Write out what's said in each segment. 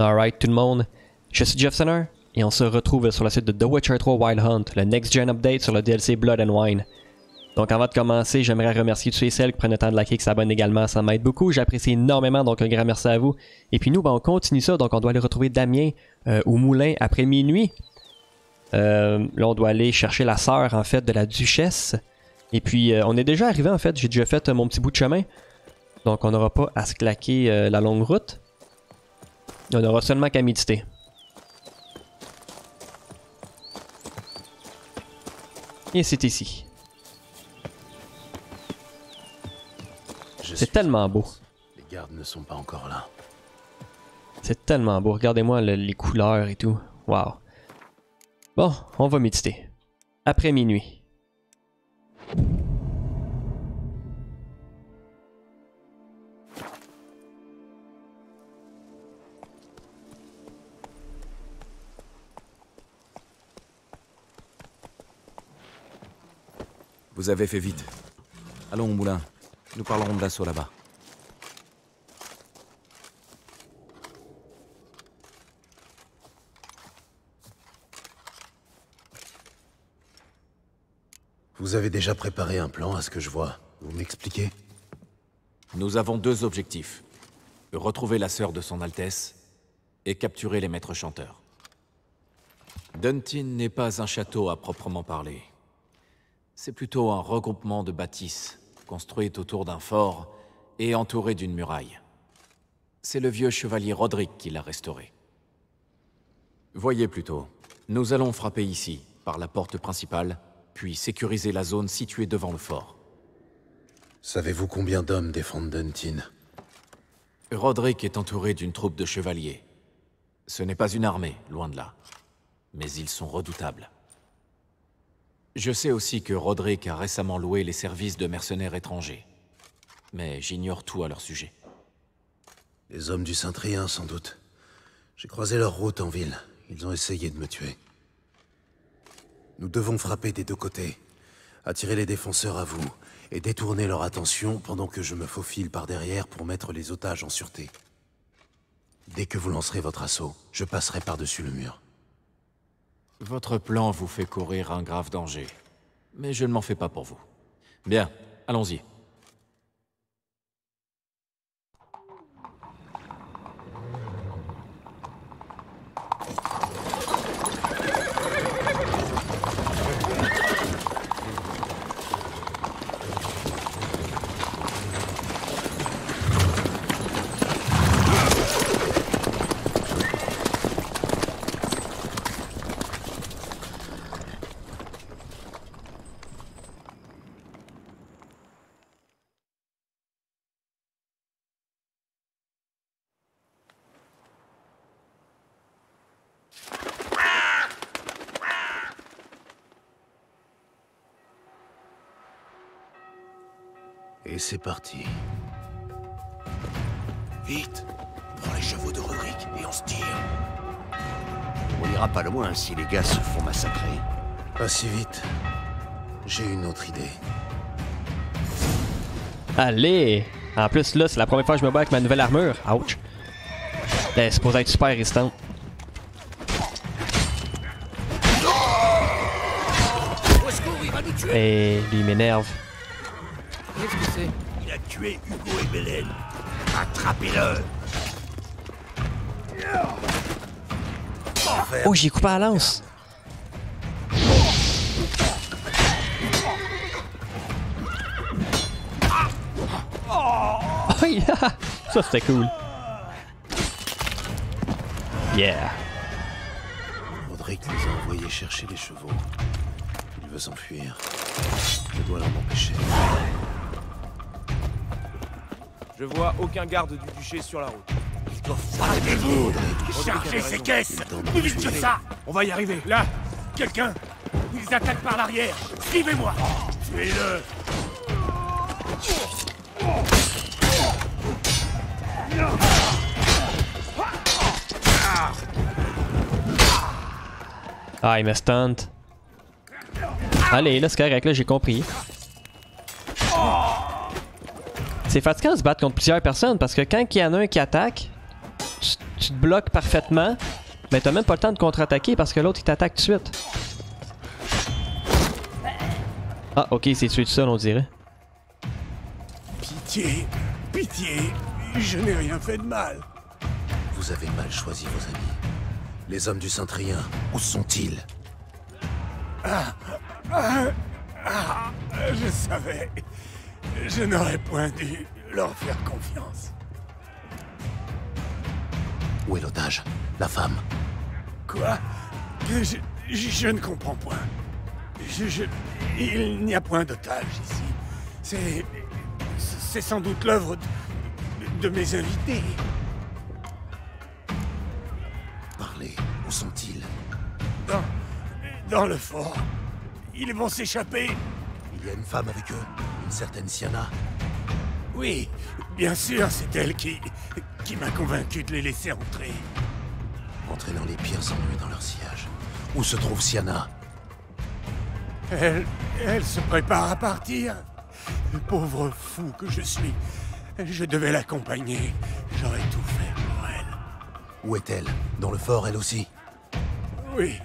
Alright, tout le monde. Je suis Jeff Sonner et on se retrouve sur le site de The Witcher 3 Wild Hunt, le Next Gen Update sur le DLC Blood and Wine. Donc avant de commencer, j'aimerais remercier tous et celles qui prennent le temps de liker et qui s'abonnent également, ça m'aide beaucoup, j'apprécie énormément, donc un grand merci à vous. Et puis nous, ben, on continue ça, donc on doit aller retrouver Damien euh, au moulin après minuit. Euh, là, on doit aller chercher la sœur, en fait, de la duchesse. Et puis, euh, on est déjà arrivé, en fait, j'ai déjà fait mon petit bout de chemin. Donc on n'aura pas à se claquer la longue route. On aura seulement qu'à méditer. Et c'est ici. C'est tellement beau. Les gardes ne sont pas encore là. C'est tellement beau. Regardez-moi le- les couleurs et tout. Wow. Bon, on va méditer. Après minuit. Vous avez fait vite. Allons au moulin. Nous parlerons de l'assaut là-bas. Vous avez déjà préparé un plan à ce que je vois. Vous m'expliquez? Nous avons deux objectifs. Retrouver la sœur de son Altesse et capturer les maîtres chanteurs. Duntin n'est pas un château à proprement parler. C'est plutôt un regroupement de bâtisses construites autour d'un fort et entouré d'une muraille. C'est le vieux chevalier Roderick qui l'a restauré. Voyez plutôt, nous allons frapper ici, par la porte principale, puis sécuriser la zone située devant le fort. Savez-vous combien d'hommes défendent Duntin? Roderick est entouré d'une troupe de chevaliers. Ce n'est pas une armée, loin de là. Mais ils sont redoutables. Je sais aussi que Roderick a récemment loué les services de mercenaires étrangers. Mais j'ignore tout à leur sujet. Les hommes du Saint-Trien, sans doute. J'ai croisé leur route en ville. Ils ont essayé de me tuer. Nous devons frapper des deux côtés, attirer les défenseurs à vous, et détourner leur attention pendant que je me faufile par derrière pour mettre les otages en sûreté. Dès que vous lancerez votre assaut, je passerai par-dessus le mur. Votre plan vous fait courir un grave danger. Mais je ne m'en fais pas pour vous. Bien, allons-y. Et c'est parti. Vite Prends les chevaux de Roderick et on se tire. On n'ira pas loin si les gars se font massacrer. Pas si vite. J'ai une autre idée. Allez! En plus, là, c'est la première fois que je me bats avec ma nouvelle armure. Ouch! Elle est supposée être super résistante. Et lui, il m'énerve. Tué Hugo et Belen. Attrapez-le Oh, j'ai coupé à la lance! Oh, yeah! Ça, c'était cool. Yeah! Roderick les a envoyés chercher les chevaux. Il veut s'enfuir. Je dois l'en empêcher. Je vois aucun garde du duché sur la route. Arrêtez-vous Roderick Chargez ces caisses Plus vite que ça On va y arriver. Là Quelqu'un Ils attaquent par l'arrière Suivez-moi Tuez-le Ah, il me stunt. Allez, là, c'est correct, là, j'ai compris. C'est fatigant de se battre contre plusieurs personnes parce que quand il y en a un qui attaque, tu, te bloques parfaitement, mais t'as même pas le temps de contre-attaquer parce que l'autre il t'attaque tout de suite. Ah, ok, c'est tué tout seul, on dirait. Pitié, pitié, je n'ai rien fait de mal. Vous avez mal choisi vos amis. Les hommes du Cintrien, où sont-ils? Je savais. Je n'aurais point dû leur faire confiance. Où est l'otage? La femme? Quoi? Je, je, je ne comprends point. Je, je- il n'y a point d'otage ici. C'est. C'est sans doute l'œuvre de, de mes invités. Parlez, où sont-ils? Dans. Dans le fort. Ils vont s'échapper. Il y a une femme avec eux, une certaine Siana. Oui, bien sûr, c'est elle qui. qui m'a convaincu de les laisser entrer. entraînant les pires ennuis dans leur sillage. Où se trouve Siana Elle. elle se prépare à partir. Pauvre fou que je suis. Je devais l'accompagner. J'aurais tout fait pour elle. Où est-elle? Dans le fort, elle aussi? Oui,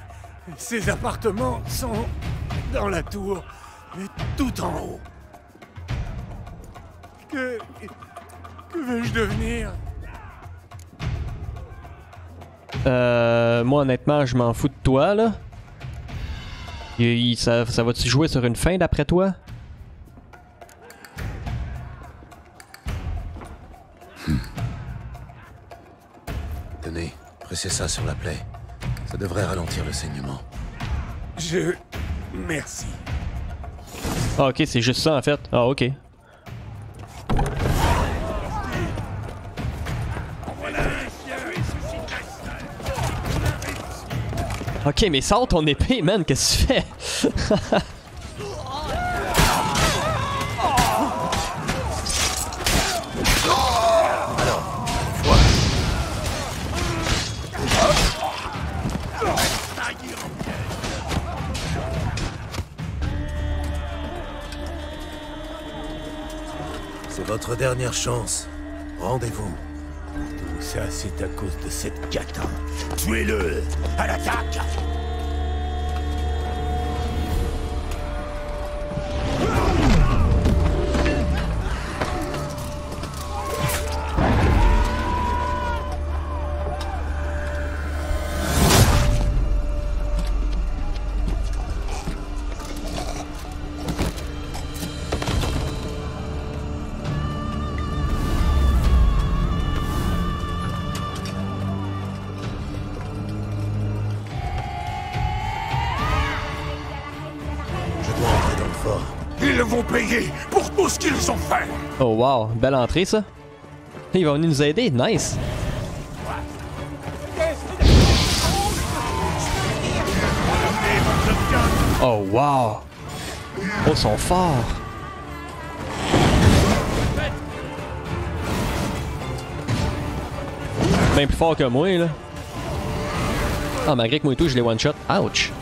ses appartements sont dans la tour, mais tout en haut. Que. Que veux-je devenir? Euh, moi, honnêtement, je m'en fous de toi, là. Ça, ça va-tu jouer sur une fin d'après toi? Tenez, pressez ça sur la plaie. Ça devrait ralentir le saignement. Je. Merci. Ah, ok, c'est juste ça en fait. Ah, ok. Ok, mais sors ton épée, man, qu'est-ce que tu fais? C'est votre dernière chance. Rendez-vous. Tout ça, c'est à cause de cette catin. Tuez-le. À l'attaque Oh, wow, belle entrée ça. Il va venir nous aider, nice. Oh, wow. Oh, ils sont forts. Bien plus fort que moi, là. Ah, malgré que moi et tout, je les one-shot. Ouch.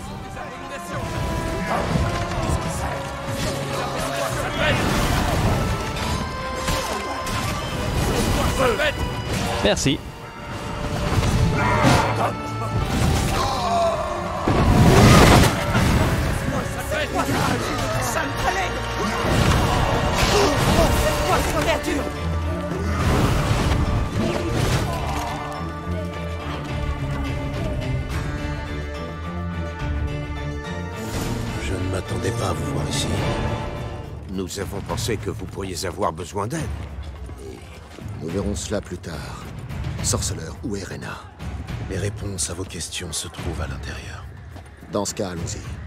Merci. Je ne m'attendais pas à vous voir ici. Nous avons pensé que vous pourriez avoir besoin d'aide. Nous verrons cela plus tard. Sorceleur, où est Les réponses à vos questions se trouvent à l'intérieur. Dans ce cas, allons-y.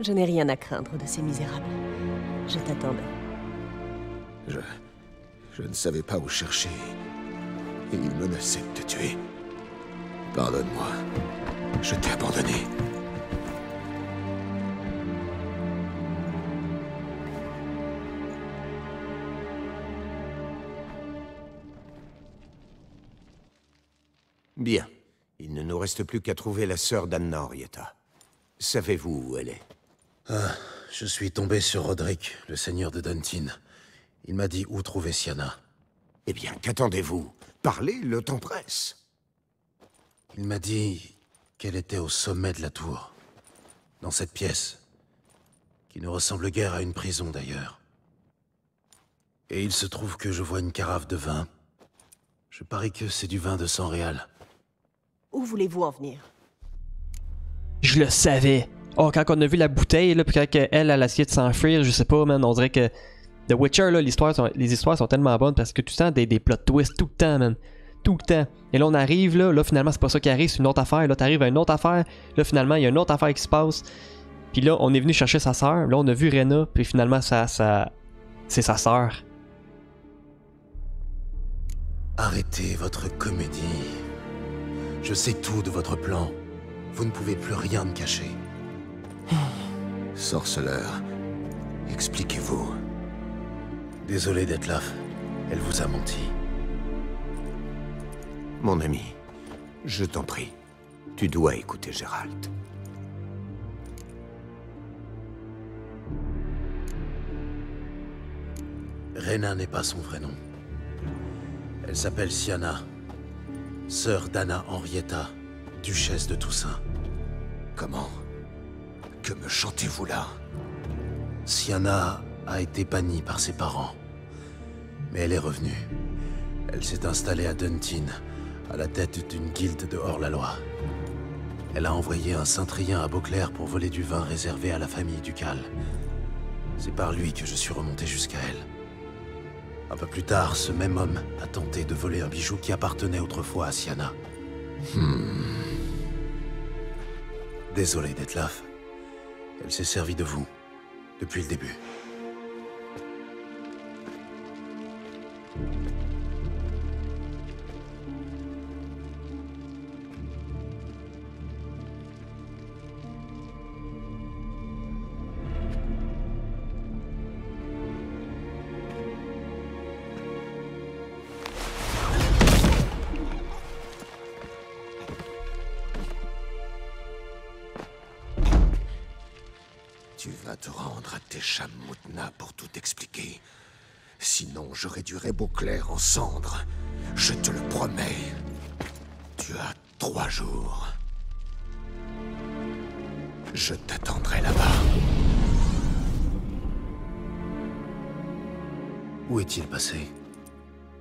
Je n'ai rien à craindre de ces misérables. Je t'attendais. Je... Je ne savais pas où chercher. Et ils menaçaient de te tuer. Pardonne-moi. Je t'ai abandonné. Bien. Il ne nous reste plus qu'à trouver la sœur d'Anna Henrietta. Savez-vous où elle est? Ah, Je suis tombé sur Roderick, le seigneur de Duntin. Il m'a dit où trouver Siana. Eh bien, qu'attendez-vous? Parlez, le temps presse. Il m'a dit qu'elle était au sommet de la tour. Dans cette pièce. Qui ne ressemble guère à une prison, d'ailleurs. Et il se trouve que je vois une carafe de vin. Je parie que c'est du vin de sang réal. Où voulez-vous en venir? Je le savais. Oh, quand on a vu la bouteille, là, puis quand elle, a essayé de s'enfuir, je sais pas, man, on dirait que The Witcher, là, les histoires sont tellement bonnes parce que tu sens des, des plot twists tout le temps, man. Tout le temps. Et là, on arrive, là, là finalement, c'est pas ça qui arrive, c'est une autre affaire. Là, t'arrives à une autre affaire. Là, finalement, il y a une autre affaire qui se passe. Puis là, on est venu chercher sa sœur. Là, on a vu Rena, puis finalement, ça, ça... c'est sa sœur. Arrêtez votre comédie. Je sais tout de votre plan. Vous ne pouvez plus rien me cacher. Sorceleur, expliquez-vous. Désolé Detlaf, elle vous a menti. Mon ami, je t'en prie, tu dois écouter Gérald. Rena n'est pas son vrai nom. Elle s'appelle Siana, sœur d'Anna Henrietta, duchesse de Toussaint. Comment? Que me chantez-vous là? Siana a été bannie par ses parents. Mais elle est revenue. Elle s'est installée à Duntin, à la tête d'une guilde de hors-la-loi. Elle a envoyé un cintrien à Beauclair pour voler du vin réservé à la famille ducale. C'est par lui que je suis remonté jusqu'à elle. Un peu plus tard, ce même homme a tenté de voler un bijou qui appartenait autrefois à Siana. Hmm. Désolé, Detlaf. Elle s'est servie de vous, depuis le début.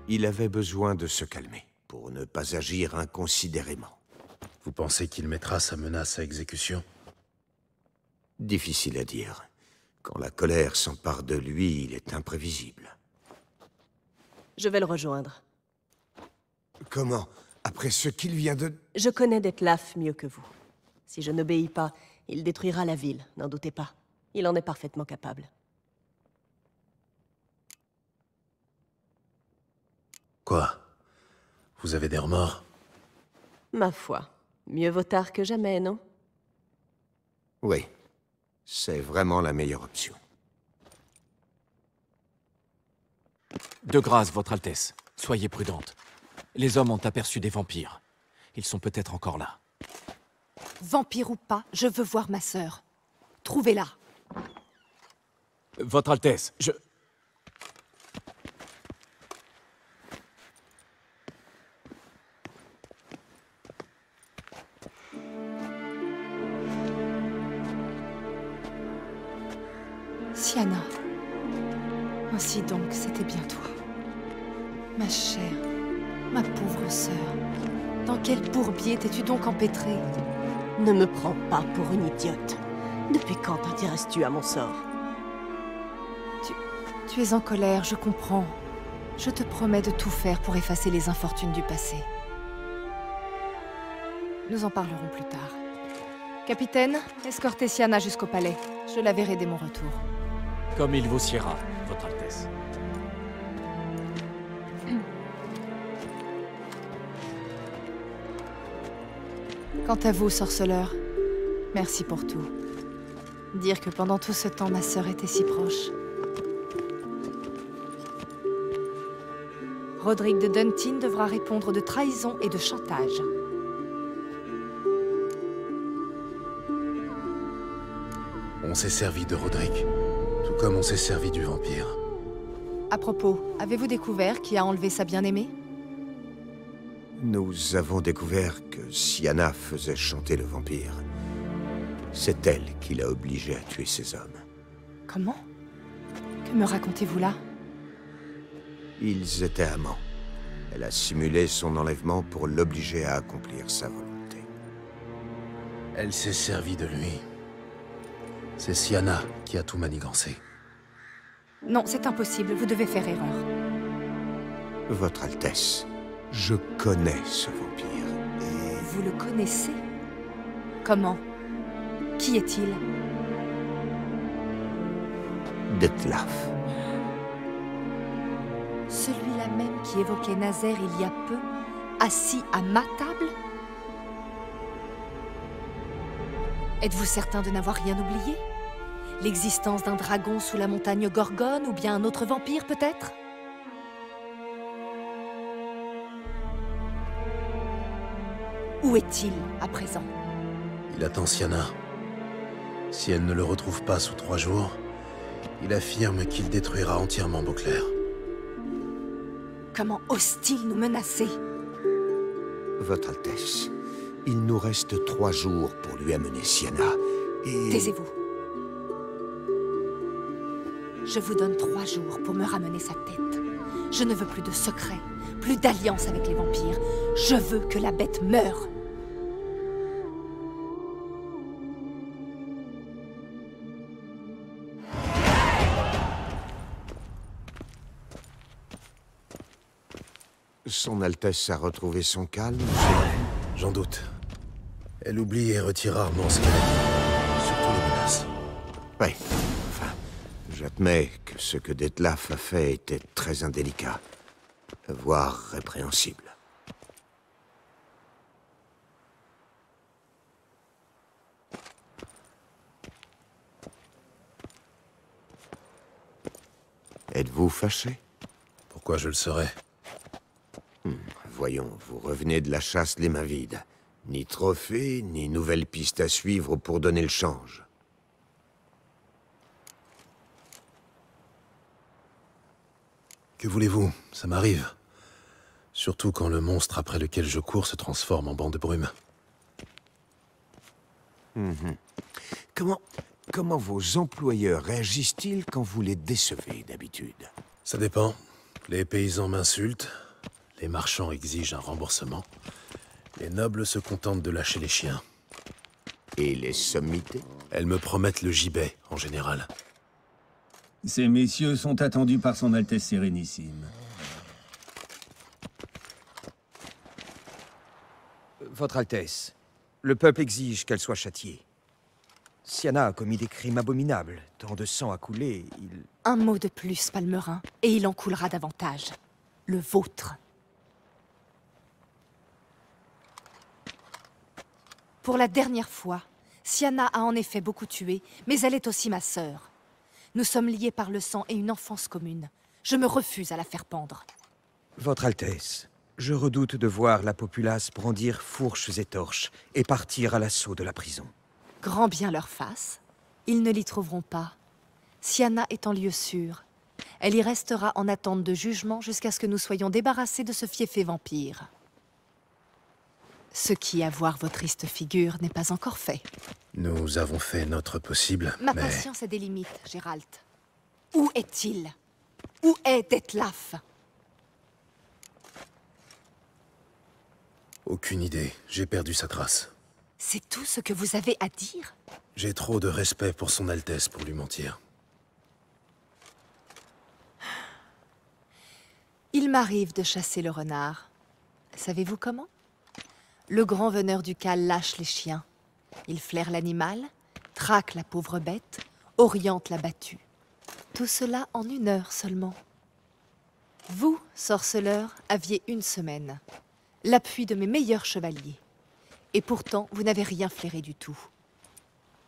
Il avait besoin de se calmer, pour ne pas agir inconsidérément. Vous pensez qu'il mettra sa menace à exécution? Difficile à dire. Quand la colère s'empare de lui, il est imprévisible. Je vais le rejoindre. Comment? Après ce qu'il vient de... Je connais Detlaf mieux que vous. Si je n'obéis pas, il détruira la ville, n'en doutez pas. Il en est parfaitement capable. Quoi? Vous avez des remords? Ma foi, mieux vaut tard que jamais, non? Oui. C'est vraiment la meilleure option. De grâce, Votre Altesse. Soyez prudente. Les hommes ont aperçu des vampires. Ils sont peut-être encore là. Vampire ou pas, je veux voir ma sœur. Trouvez-la. Votre Altesse, je... Siana. Ainsi donc, c'était bien toi. Ma chère, ma pauvre sœur. Dans quel bourbier t'es-tu donc empêtrée? Ne me prends pas pour une idiote. Depuis quand t'intéresses-tu à mon sort? Tu, tu es en colère, je comprends. Je te promets de tout faire pour effacer les infortunes du passé. Nous en parlerons plus tard. Capitaine, escortez Siana jusqu'au palais. Je la verrai dès mon retour. Comme il vous siera, Votre Altesse. Quant à vous, sorceleur, merci pour tout. Dire que pendant tout ce temps, ma sœur était si proche. Roderick de Duntin devra répondre de trahison et de chantage. On s'est servi de Roderick, comme on s'est servi du vampire. À propos, avez-vous découvert qui a enlevé sa bien-aimée? Nous avons découvert que Siana faisait chanter le vampire. C'est elle qui l'a obligé à tuer ses hommes. Comment? Que me racontez-vous là? Ils étaient amants. Elle a simulé son enlèvement pour l'obliger à accomplir sa volonté. Elle s'est servie de lui. C'est Siana qui a tout manigancé. Non, c'est impossible, vous devez faire erreur. Votre Altesse, je connais ce vampire. Et Vous le connaissez? Comment? Qui est-il? Detlaf. Celui-là même qui évoquait Nazaire il y a peu, assis à ma table? Êtes-vous certain de n'avoir rien oublié? L'existence d'un dragon sous la montagne Gorgone ou bien un autre vampire peut-être? Où est-il à présent? Il attend Siana. Si elle ne le retrouve pas sous trois jours, il affirme qu'il détruira entièrement Beauclair. Comment ose-t-il nous menacer? Votre Altesse, il nous reste trois jours pour lui amener Siana. Et... Taisez-vous. Je vous donne trois jours pour me ramener sa tête. Je ne veux plus de secrets, plus d'alliance avec les vampires. Je veux que la bête meure. Son Altesse a retrouvé son calme J'en doute. Elle oublie et retire rarement ce qu'elle a dit, surtout les menaces. Oui. J'admets que ce que Detlaf a fait était très indélicat, voire répréhensible. Êtes-vous fâché? Pourquoi je le serais? Voyons, vous revenez de la chasse les mains vides. Ni trophée, ni nouvelle piste à suivre pour donner le change. Que voulez-vous? Ça m'arrive. Surtout quand le monstre après lequel je cours se transforme en banc de brume. Comment, comment vos employeurs réagissent-ils quand vous les décevez d'habitude? Ça dépend. Les paysans m'insultent, les marchands exigent un remboursement, les nobles se contentent de lâcher les chiens. Et les sommités? Elles me promettent le gibet, en général. Ces messieurs sont attendus par son Altesse Sérénissime. Votre Altesse, le peuple exige qu'elle soit châtiée. Siana a commis des crimes abominables. Tant de sang a coulé, il... Un mot de plus, Palmerin, et il en coulera davantage. Le vôtre. Pour la dernière fois, Siana a en effet beaucoup tué, mais elle est aussi ma sœur. Nous sommes liés par le sang et une enfance commune. Je me refuse à la faire pendre. Votre Altesse, je redoute de voir la populace brandir fourches et torches et partir à l'assaut de la prison. Grand bien leur fasse. Ils ne l'y trouveront pas. Siana est en lieu sûr. Elle y restera en attente de jugement jusqu'à ce que nous soyons débarrassés de ce fiefé vampire. Ce qui, à voir vos tristes figures, n'est pas encore fait. Nous avons fait notre possible, Ma mais... patience a des limites, Gérald. Où est-il? Où est Detlaf? Aucune idée. J'ai perdu sa trace. C'est tout ce que vous avez à dire? J'ai trop de respect pour son Altesse pour lui mentir. Il m'arrive de chasser le renard. Savez-vous comment? Le grand veneur du cal lâche les chiens. Il flaire l'animal, traque la pauvre bête, oriente la battue. Tout cela en une heure seulement. Vous, sorceleur, aviez une semaine, l'appui de mes meilleurs chevaliers. Et pourtant, vous n'avez rien flairé du tout.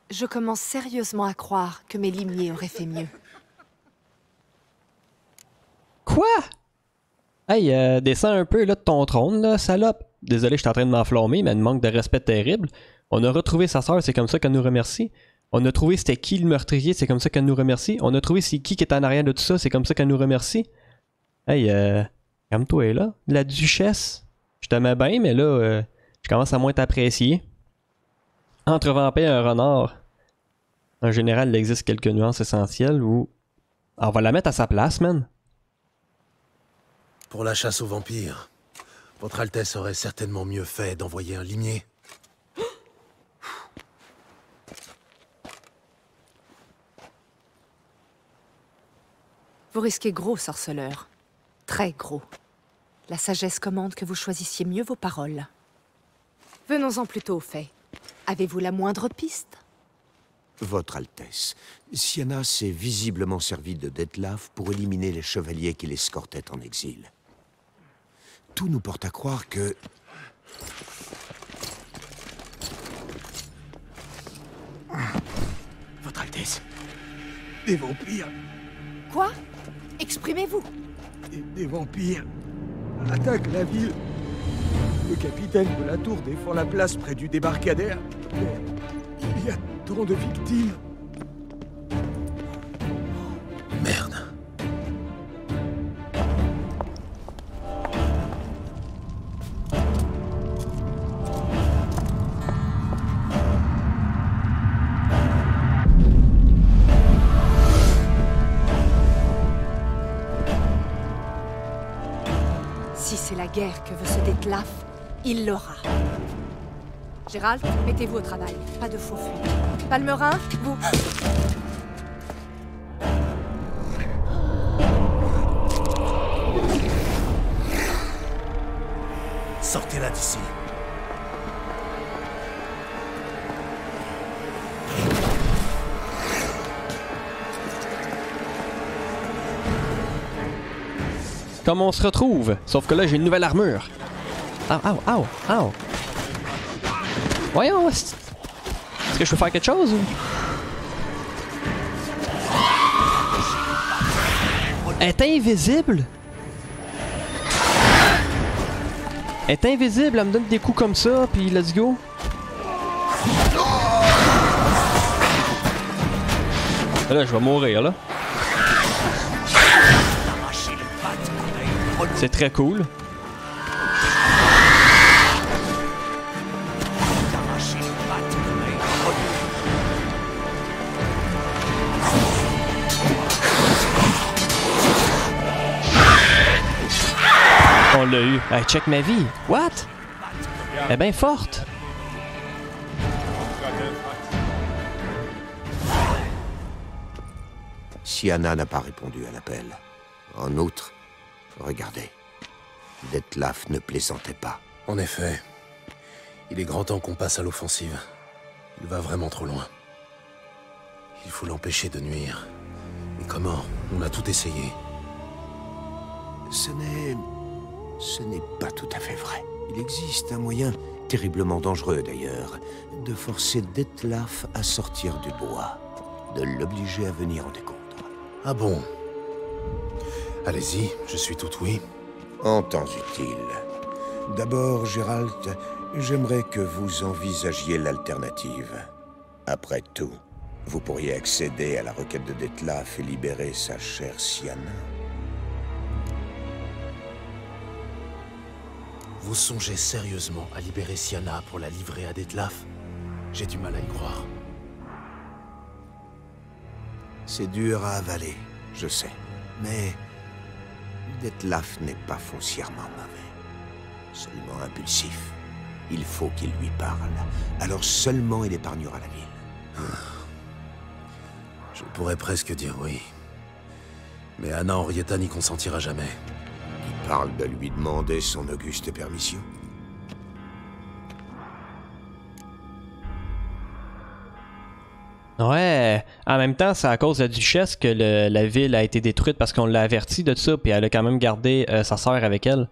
Je commence sérieusement à croire que mes limiers auraient fait mieux. Quoi? Hey, euh, descends un peu là, de ton trône, salope. Désolé, je suis en train de m'enflammer, mais un manque de respect terrible. On a retrouvé sa sœur, c'est comme ça qu'elle nous remercie. On a trouvé c'était qui le meurtrier, c'est comme ça qu'elle nous remercie. On a trouvé c'est qui qui est en arrière de tout ça, c'est comme ça qu'elle nous remercie. Hey, euh, calme-toi là. La duchesse, je t'aimais bien, mais là, euh, je commence à moins t'apprécier. Entre vampire et un renard, en général, il existe quelques nuances essentielles où. On va la mettre à sa place, man. Pour la chasse aux vampires, votre Altesse aurait certainement mieux fait d'envoyer un limier. Vous risquez gros, sorceleur. Très gros. La sagesse commande que vous choisissiez mieux vos paroles. Venons-en plutôt au fait. Avez-vous la moindre piste? Votre Altesse, Sienna s'est visiblement servie de Detlaf pour éliminer les chevaliers qui l'escortaient en exil. Tout nous porte à croire que... Votre Altesse, des vampires, Quoi? Exprimez-vous des, des vampires attaquent la ville. Le capitaine de la tour défend la place près du débarcadère. Mais il y a trop de victimes. Que veut ce Detlaf, il l'aura. Gérald, mettez-vous au travail. Pas de faux fuites. Palmerin, vous... Comme on se retrouve, sauf que là j'ai une nouvelle armure. Ow, ow, ow, ow. Voyons, est-ce que je peux faire quelque chose ou? Elle est invisible? Elle est invisible, elle me donne des coups comme ça, puis let's go. Là, je vais mourir, là. C'est très cool. On l'a eu. Hey, check ma vie. What? Elle est bien forte. Sienna n'a pas répondu à l'appel. En outre, regardez. Detlaf ne plaisantait pas. En effet, il est grand temps qu'on passe à l'offensive. Il va vraiment trop loin. Il faut l'empêcher de nuire. Mais comment On a tout essayé. Ce n'est... Ce n'est pas tout à fait vrai. Il existe un moyen, terriblement dangereux d'ailleurs, de forcer Detlaf à sortir du bois. De l'obliger à venir en découdre. Ah bon Allez-y, je suis tout oui. En temps utile. D'abord, Gérald, j'aimerais que vous envisagiez l'alternative. Après tout, vous pourriez accéder à la requête de Detlaf et libérer sa chère Siana. Vous songez sérieusement à libérer Siana pour la livrer à Detlaf? J'ai du mal à y croire. C'est dur à avaler, je sais. Mais Detlaf n'est pas foncièrement mauvais. Seulement impulsif. Il faut qu'il lui parle. Alors seulement il épargnera la ville. Je pourrais presque dire oui. Mais Anna Henrietta n'y consentira jamais. Qui parle de lui demander son auguste permission. Ouais, en même temps, c'est à cause de la duchesse que le- la ville a été détruite parce qu'on l'a averti de ça, puis elle a quand même gardé euh, sa sœur avec elle.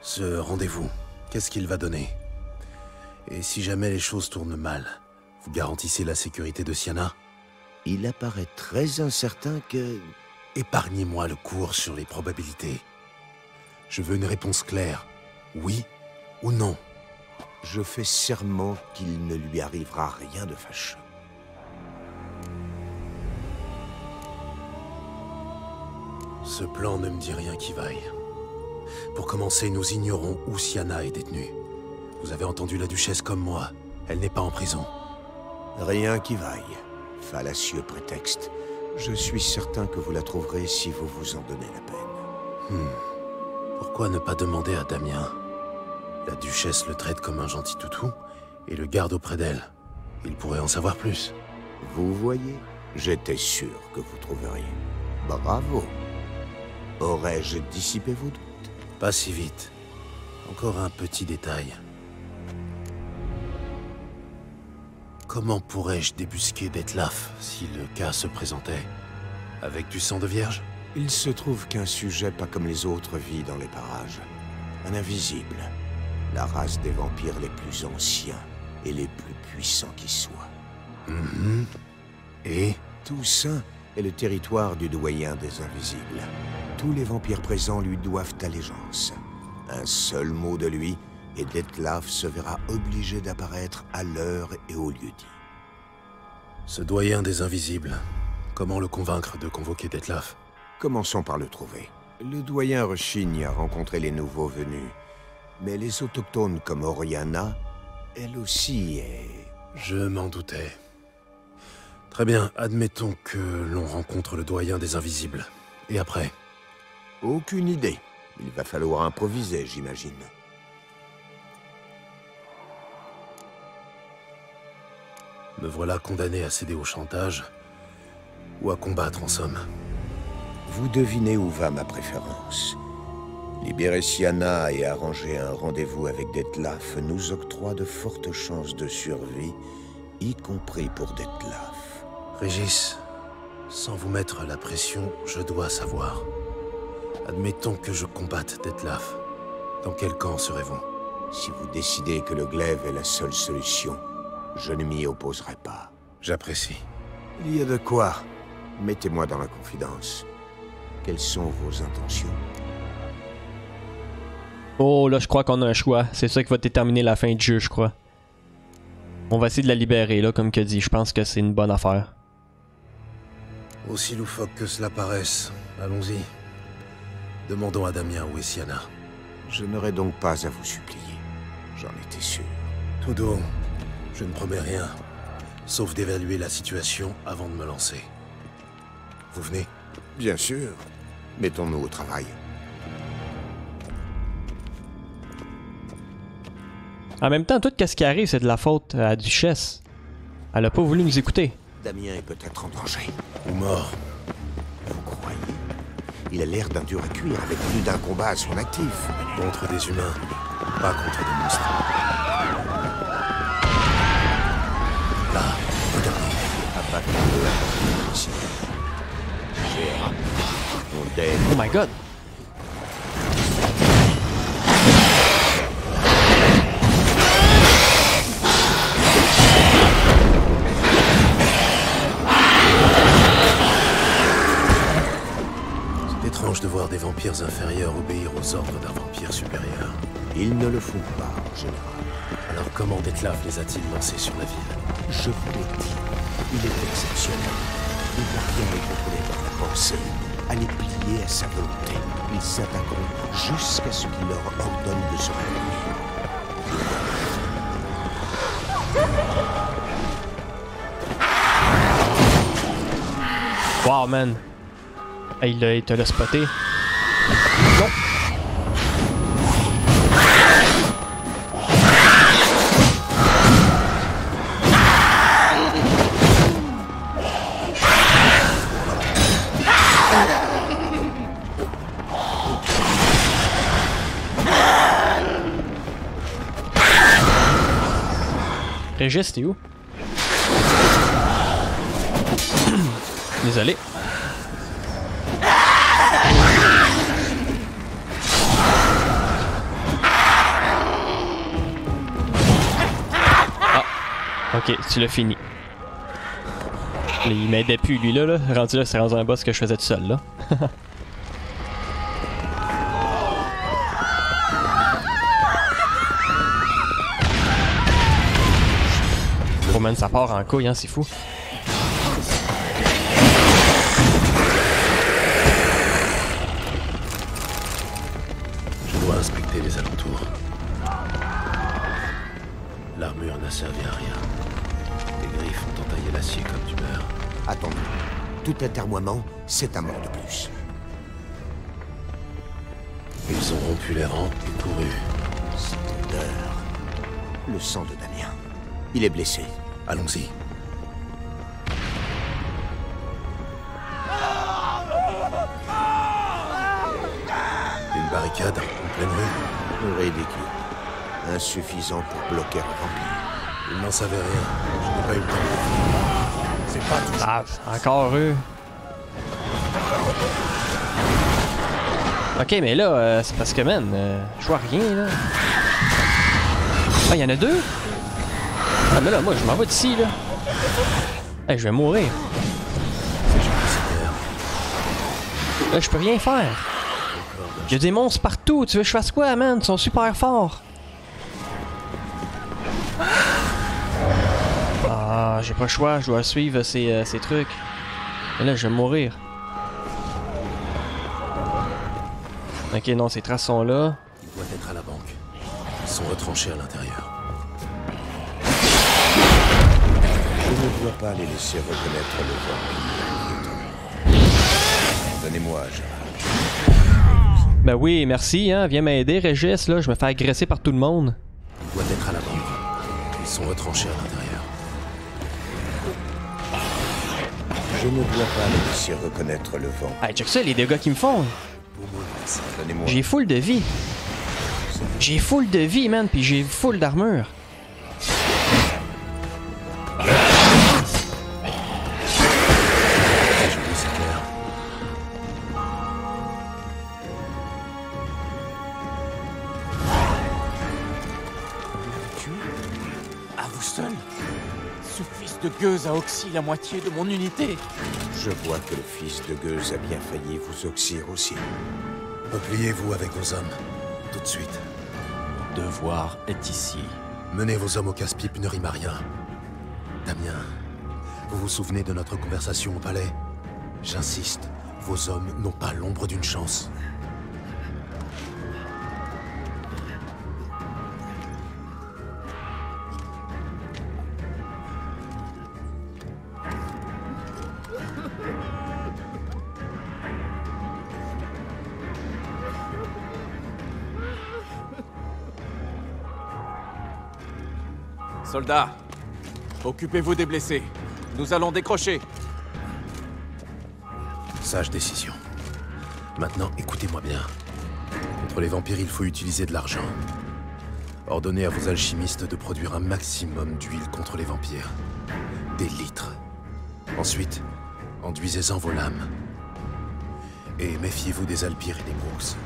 Ce rendez-vous, qu'est-ce qu'il va donner? Et si jamais les choses tournent mal, vous garantissez la sécurité de Siana Il apparaît très incertain que... Épargnez-moi le cours sur les probabilités. Je veux une réponse claire. Oui ou non? Je fais serment qu'il ne lui arrivera rien de fâcheux. Ce plan ne me dit rien qui vaille. Pour commencer, nous ignorons où Siana est détenue. Vous avez entendu la duchesse comme moi. Elle n'est pas en prison. Rien qui vaille. Fallacieux prétexte. Je suis certain que vous la trouverez si vous vous en donnez la peine. Pourquoi ne pas demander à Damien La duchesse le traite comme un gentil toutou et le garde auprès d'elle. Il pourrait en savoir plus. Vous voyez J'étais sûr que vous trouveriez. Bravo. Aurais-je dissipé vos doutes? Pas si vite. Encore un petit détail. Comment pourrais-je débusquer Detlaf si le cas se présentait? Avec du sang de vierge? Il se trouve qu'un sujet pas comme les autres vit dans les parages. Un invisible. La race des vampires les plus anciens et les plus puissants qui soient. Mhm. Et Toussaint est le territoire du doyen des invisibles. Tous les vampires présents lui doivent allégeance. Un seul mot de lui, et Detlaf se verra obligé d'apparaître à l'heure et au lieu dit. ce doyen des invisibles, comment le convaincre de convoquer Detlaf? Commençons par le trouver. Le doyen rechigne à rencontrer les nouveaux venus. Mais les autochtones comme Oriana, elle aussi est... Je m'en doutais. Très bien, admettons que l'on rencontre le doyen des invisibles. Et après? Aucune idée. Il va falloir improviser, j'imagine. Me voilà condamné à céder au chantage, ou à combattre en somme. Vous devinez où va ma préférence. Libérer Siana et arranger un rendez-vous avec Detlaf nous octroie de fortes chances de survie, y compris pour Detlaf. Régis, sans vous mettre la pression, je dois savoir. Admettons que je combatte Detlaf. Dans quel camp serez-vous? Si vous décidez que le glaive est la seule solution, je ne m'y opposerai pas. J'apprécie. Il y a de quoi. Mettez-moi dans la confidence. Quelles sont vos intentions? Oh là, je crois qu'on a un choix. C'est ça qui va déterminer la fin du jeu, je crois. On va essayer de la libérer, là, comme que dit. Je pense que c'est une bonne affaire. Aussi loufoque que cela paraisse, allons-y. Demandons à Damien où est Siana. Je n'aurai donc pas à vous supplier. J'en étais sûr. Todo, je ne promets rien, sauf d'évaluer la situation avant de me lancer. Vous venez? Bien sûr. Mettons-nous au travail. En même temps, tout ce qui arrive, c'est de la faute à la duchesse. Elle a pas voulu nous écouter. Damien est peut-être en danger. Ou mort Vous croyez? Il a l'air d'un dur à cuire avec plus d'un combat à son actif. Contre des humains, pas contre des monstres. Là, regardez. Oh my god! De voir des vampires inférieurs obéir aux ordres d'un vampire supérieur. Ils ne le font pas, en général. Alors comment Detlaf les a-t-il lancés sur la ville? Je vous l'ai dit. Il est exceptionnel. Les gardiens les contrôlés par la pensée. À les plier à sa volonté. Ils s'attaqueront jusqu'à ce qu'il leur ordonne de se réunir. Wow, man. Ah, il, te l'a spoté. Non. Régis, t'es où? Désolé. Ok, tu l'as fini. Il m'aidait plus, lui, là, là. Rendu là, c'est rendu un boss que je faisais tout seul, là. oh man, ça part en couille, hein, c'est fou. Je dois inspecter les alentours. L'armure n'a servi à rien. L'acier comme du beurre. Attendez. Tout atermoiement, c'est un mort de plus. Ils ont rompu les rangs et couru. Cette odeur. Le sang de Damien. Il est blessé. Allons-y. Une barricade en pleine rue. Ridicule. Insuffisant pour bloquer un vampire. Ils n'en savaient rien. Je n'ai pas eu le temps C'est pas Ah, encore eux. Ok, mais là, euh, c'est parce que, man, euh, je vois rien, là. Ah, il y en a deux? Ah, mais là, moi, je m'en vais d'ici, là. Hey, je vais mourir. Là, je peux rien faire. Il y a des monstres partout. Tu veux que je fasse quoi, man? Ils sont super forts. J'ai pas le choix. Je dois suivre ces, euh, ces trucs. Mais là, je vais mourir. Ok, non, ces traces sont là. Il doit être à la banque. Ils sont retranchés à l'intérieur. Je ne dois pas les laisser reconnaître le vampire. Donnez-moi. Ben oui, merci, hein. Viens m'aider, Régis, là. Je me fais agresser par tout le monde. Il doit être à la banque. Ils sont retranchés à l'intérieur. Je ne dois pas les laisser reconnaître le vent. Hey, check ça, les dégâts qu'ils me font. J'ai full de vie. J'ai full de vie, man, puis j'ai full d'armure. A oxy la moitié de mon unité. Je vois que le fils de Gueuse a bien failli vous oxyre aussi. Repliez-vous avec vos hommes. Tout de suite. Devoir est ici. Menez vos hommes au casse-pipe ne rime à rien. Damien, vous vous souvenez de notre conversation au palais? J'insiste, vos hommes n'ont pas l'ombre d'une chance. Soldats, occupez-vous des blessés. Nous allons décrocher. Sage décision. Maintenant, écoutez-moi bien. Contre les vampires, il faut utiliser de l'argent. Ordonnez à vos alchimistes de produire un maximum d'huile contre les vampires. Des litres. Ensuite, enduisez-en vos lames. Et méfiez-vous des Alpires et des Brooks.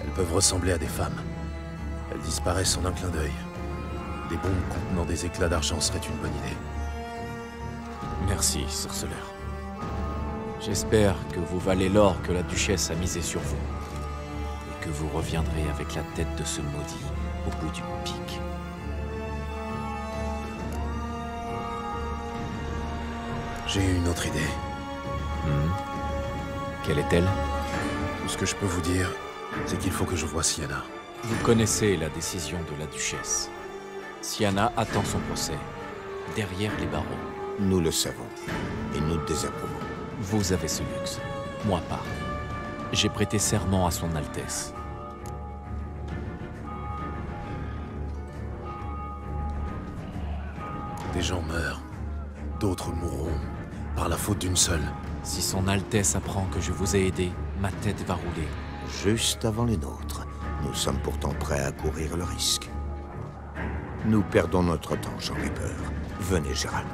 Elles peuvent ressembler à des femmes. Elles disparaissent en un clin d'œil. Des bombes contenant des éclats d'argent seraient une bonne idée. Merci, sorceleur. J'espère que vous valez l'or que la duchesse a misé sur vous. Et que vous reviendrez avec la tête de ce maudit au bout du pic. J'ai eu une autre idée. Hmm. Quelle est-elle? Tout ce que je peux vous dire, c'est qu'il faut que je voie Sienna. Vous connaissez la décision de la duchesse. Siana attend son procès, derrière les barreaux. Nous le savons. Et nous désapprouvons. Vous avez ce luxe, moi pas. J'ai prêté serment à son Altesse. Des gens meurent. D'autres mourront. Par la faute d'une seule. Si son Altesse apprend que je vous ai aidé, ma tête va rouler. Juste avant les nôtres. Nous sommes pourtant prêts à courir le risque. Nous perdons notre temps, j'en ai peur. Venez, Gérald.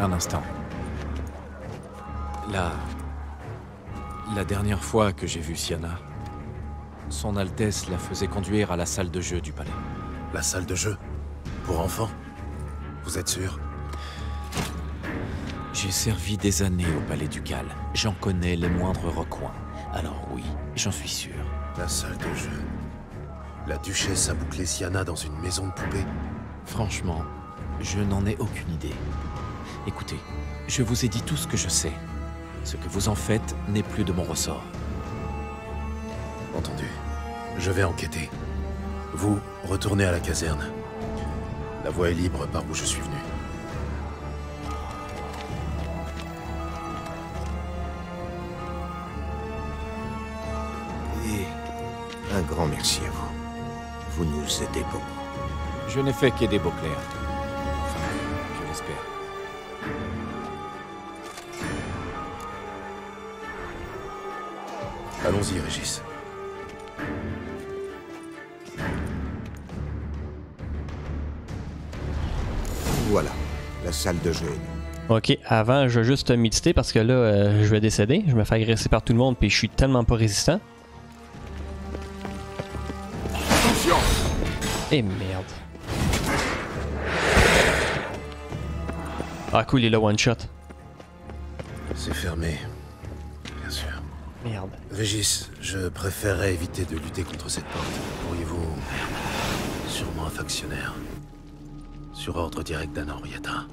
Un instant. La... La dernière fois que j'ai vu Siana, son Altesse la faisait conduire à la salle de jeu du palais. La salle de jeu? Pour enfants? Vous êtes sûr? J'ai servi des années au palais ducal. J'en connais les moindres recoins. Alors oui, j'en suis sûr. La salle de jeu. La duchesse a bouclé Siana dans une maison de poupée. Franchement, je n'en ai aucune idée. Écoutez, je vous ai dit tout ce que je sais. Ce que vous en faites n'est plus de mon ressort. Entendu. Je vais enquêter. Vous, retournez à la caserne. La voie est libre par où je suis venu. Et un grand merci à vous. Vous nous aidez beaucoup. Je n'ai fait qu'aider Beauclair. Enfin, je l'espère. Allons-y, Régis. Voilà, la salle de jeu. Ok, avant, je vais juste méditer parce que là, euh, je vais décéder. Je me fais agresser par tout le monde puis je suis tellement pas résistant. Et merde. Ah cool, il est là one shot. C'est fermé. Bien sûr. Merde. Régis, je préférerais éviter de lutter contre cette porte. Pourriez-vous... Sûrement un factionnaire. Sur ordre direct d'Anna Henrietta?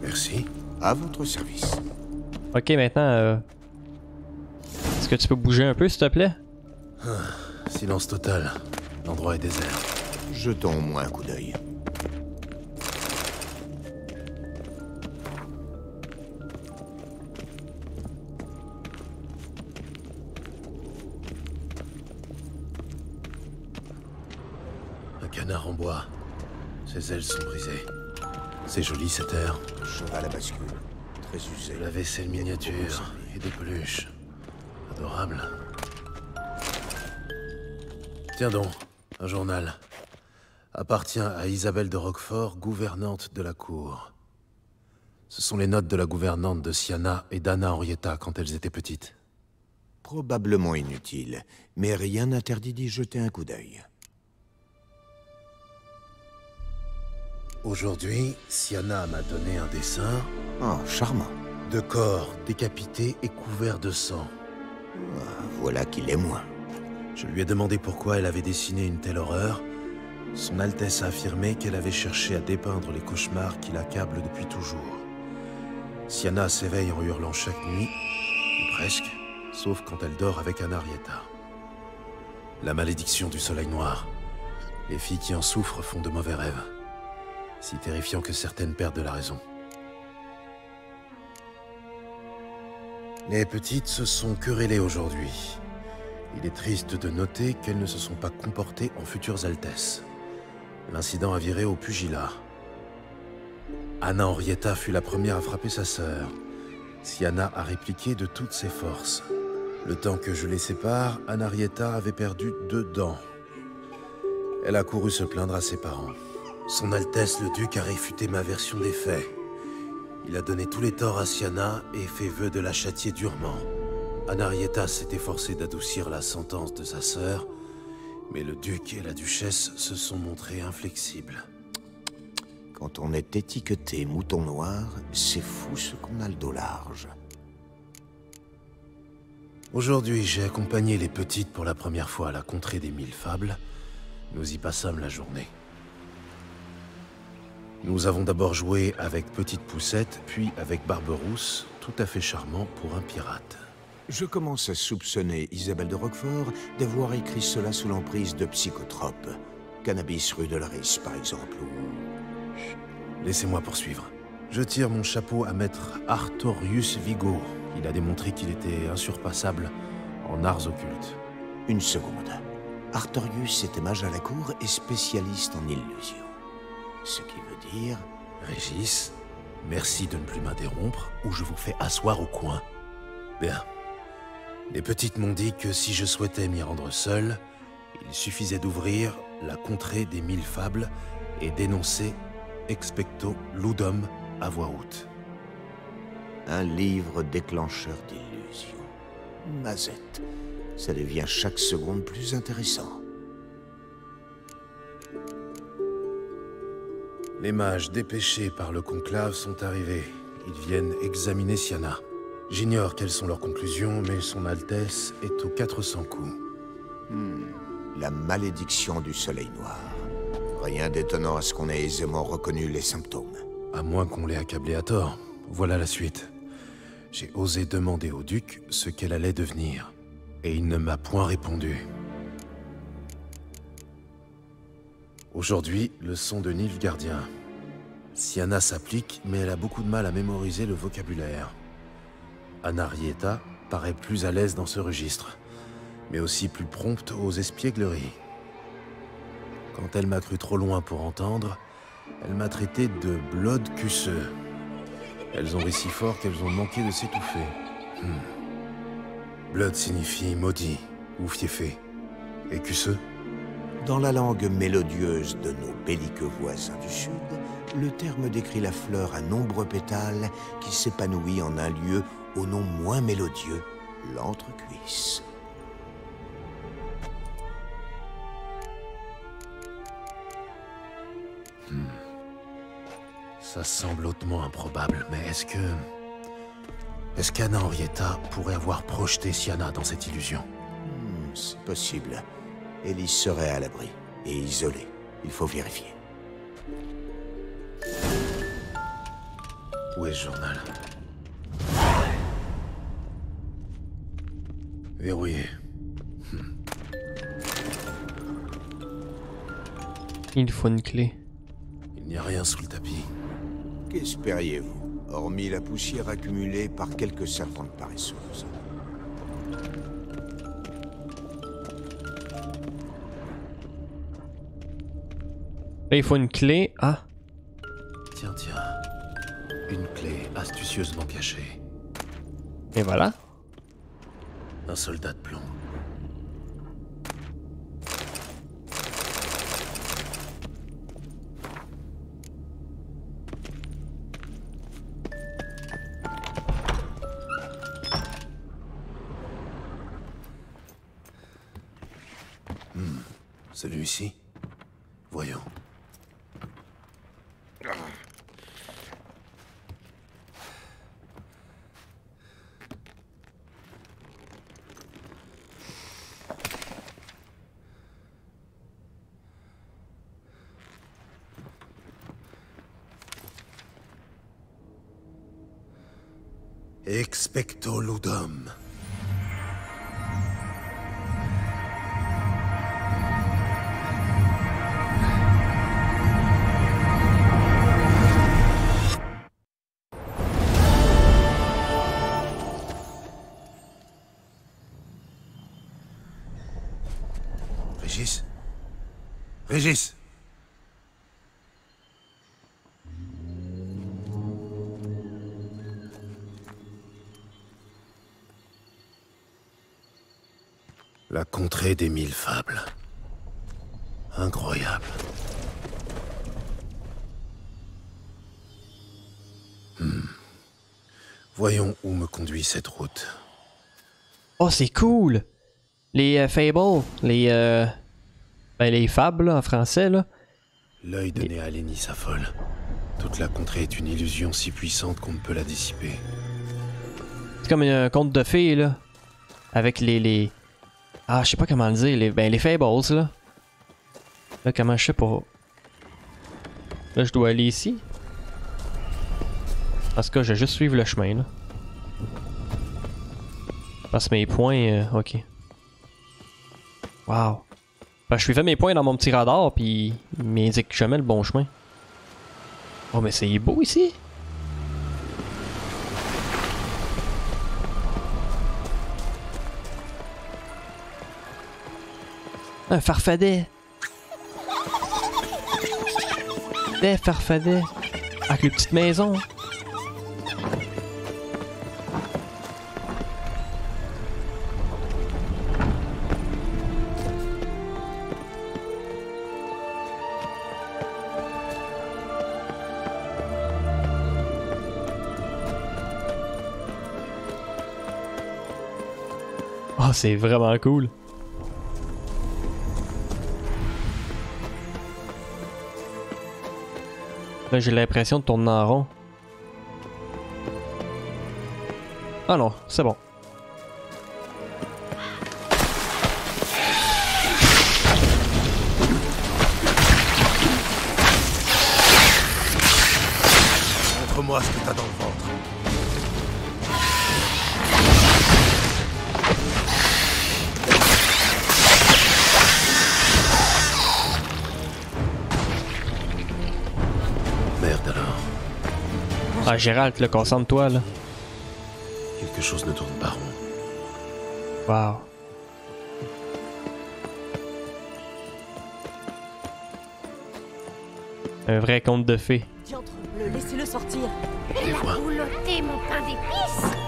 Merci. À votre service. Ok, maintenant, euh... est-ce que tu peux bouger un peu, s'il te plaît? Silence total. L'endroit est désert. Jetons au moins un coup d'œil. Un canard en bois. Ses ailes sont brisées. C'est joli cet air. Cheval à bascule. Très usé. De la vaisselle miniature et des peluches. Adorable. Tiens donc, un journal. Appartient à Isabelle de Roquefort, gouvernante de la cour. Ce sont les notes de la gouvernante de Siana et d'Anna Henrietta quand elles étaient petites. Probablement inutile, mais rien n'interdit d'y jeter un coup d'œil. Aujourd'hui, Siana m'a donné un dessin Oh, charmant. de corps décapité et couvert de sang. Ah, voilà qu'il est moins. Je lui ai demandé pourquoi elle avait dessiné une telle horreur. Son Altesse a affirmé qu'elle avait cherché à dépeindre les cauchemars qui l'accablent depuis toujours. Siana s'éveille en hurlant chaque nuit, ou presque, sauf quand elle dort avec Anarietta. La malédiction du soleil noir. Les filles qui en souffrent font de mauvais rêves. Si terrifiants que certaines perdent de la raison. Les petites se sont querellées aujourd'hui. Il est triste de noter qu'elles ne se sont pas comportées en futures altesses. L'incident a viré au pugilat. Anna Henrietta fut la première à frapper sa sœur. Siana a répliqué de toutes ses forces. Le temps que je les sépare, Anna Henrietta avait perdu deux dents. Elle a couru se plaindre à ses parents. Son Altesse le Duc a réfuté ma version des faits. Il a donné tous les torts à Siana et fait vœu de la châtier durement. Anarietta s'est efforcée d'adoucir la sentence de sa sœur, mais le duc et la duchesse se sont montrés inflexibles. Quand on est étiqueté mouton noir, c'est fou ce qu'on a le dos large. Aujourd'hui, j'ai accompagné les petites pour la première fois à la contrée des mille fables. Nous y passâmes la journée. Nous avons d'abord joué avec Petite Poussette, puis avec Barberousse, tout à fait charmant pour un pirate. Je commence à soupçonner Isabelle de Roquefort d'avoir écrit cela sous l'emprise de psychotropes. Cannabis rudelaris, par exemple, ou... Laissez-moi poursuivre. Je tire mon chapeau à maître Artorius Vigo. Il a démontré qu'il était insurpassable en arts occultes. Une seconde. Artorius était mage à la cour et spécialiste en illusions. Ce qui veut dire... Régis, Merci de ne plus m'interrompre ou je vous fais asseoir au coin. Bien. Les petites m'ont dit que si je souhaitais m'y rendre seul, il suffisait d'ouvrir la contrée des mille fables et d'énoncer expecto ludum à voix haute. Un livre déclencheur d'illusions. Mazette. Ça devient chaque seconde plus intéressant. Les mages dépêchés par le conclave sont arrivés. Ils viennent examiner Siana. J'ignore quelles sont leurs conclusions, mais son Altesse est aux 400 coups. La malédiction du soleil noir. Rien d'étonnant à ce qu'on ait aisément reconnu les symptômes. À moins qu'on l'ait accablée à tort. Voilà la suite. J'ai osé demander au duc ce qu'elle allait devenir. Et il ne m'a point répondu. Aujourd'hui, leçon de Nilfgaardien. Siana s'applique, mais elle a beaucoup de mal à mémoriser le vocabulaire. Anarietta paraît plus à l'aise dans ce registre, mais aussi plus prompte aux espiègleries. Quand elle m'a cru trop loin pour entendre, elle m'a traité de blood cusseux. Elles ont ri si fort qu'elles ont manqué de s'étouffer. Hmm. Blood signifie maudit ou fiefé. Et cusseux? Dans la langue mélodieuse de nos belliqueux voisins du Sud, le terme décrit la fleur à nombreux pétales qui s'épanouit en un lieu au nom moins mélodieux, l'entrecuisse. Ça semble hautement improbable, mais est-ce que... Est-ce qu'Anna Henrietta pourrait avoir projeté Siana dans cette illusion? Hmm, C'est possible. Elise serait à l'abri et isolée. Il faut vérifier. Où est ce journal? Verrouillé. Il faut une clé. Il n'y a rien sous le tapis. Qu'espériez-vous, hormis la poussière accumulée par quelques servantes paresseuses Là, il faut une clé. Ah, Tiens, tiens. Une clé astucieusement cachée. et voilà. Un soldat de plomb. Des mille fables. Incroyable. Hmm. Voyons où me conduit cette route. Oh, c'est cool! Les euh, fables, les. euh, Ben, les fables, là, en français, là. L'œil donné à Lenny s'affole. Toute la contrée est une illusion si puissante qu'on ne peut la dissiper. C'est comme un conte de fées, là. Avec les. les... Ah, je sais pas comment le dire. Les... Ben, les fables, là. Là, comment je sais pas. Là, je dois aller ici. En cas, je vais juste suivre le chemin, là. Parce que mes points. euh, ok. Wow. Ben, je suivais mes points dans mon petit radar, puis il m'indique jamais le bon chemin. Oh, mais c'est beau ici! Un farfadet. Eh, Des farfadets. Avec les petites maisons. Oh, c'est vraiment cool. Là, j'ai l'impression de tourner en rond. Ah non, c'est bon. Montre-moi ce que t'as dans le ventre. Ah, Gérald, le concentre-toi, là. Quelque chose ne tourne pas rond. Wow. Un vrai conte de fées. Diantre, le laissez-le sortir. Mon pain d'épices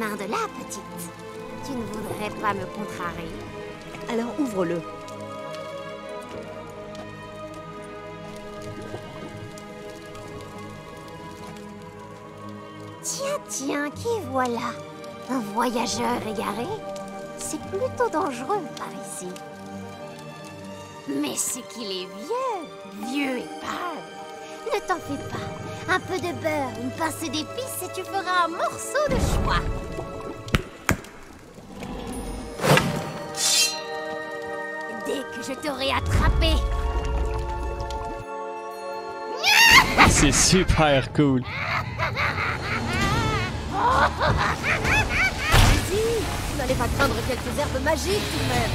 De là, petite. Tu ne voudrais pas me contrarier. Alors ouvre-le. Tiens, tiens, qui voilà? Un voyageur égaré? C'est plutôt dangereux par ici. Mais c'est qu'il est vieux, vieux et pâle. Ne t'en fais pas. Un peu de beurre, une pincée d'épices et tu feras un morceau de choix. Dès que je t'aurai attrapé, C'est super cool. Allez-y Vous n'allez pas craindre quelques herbes magiques tout de même.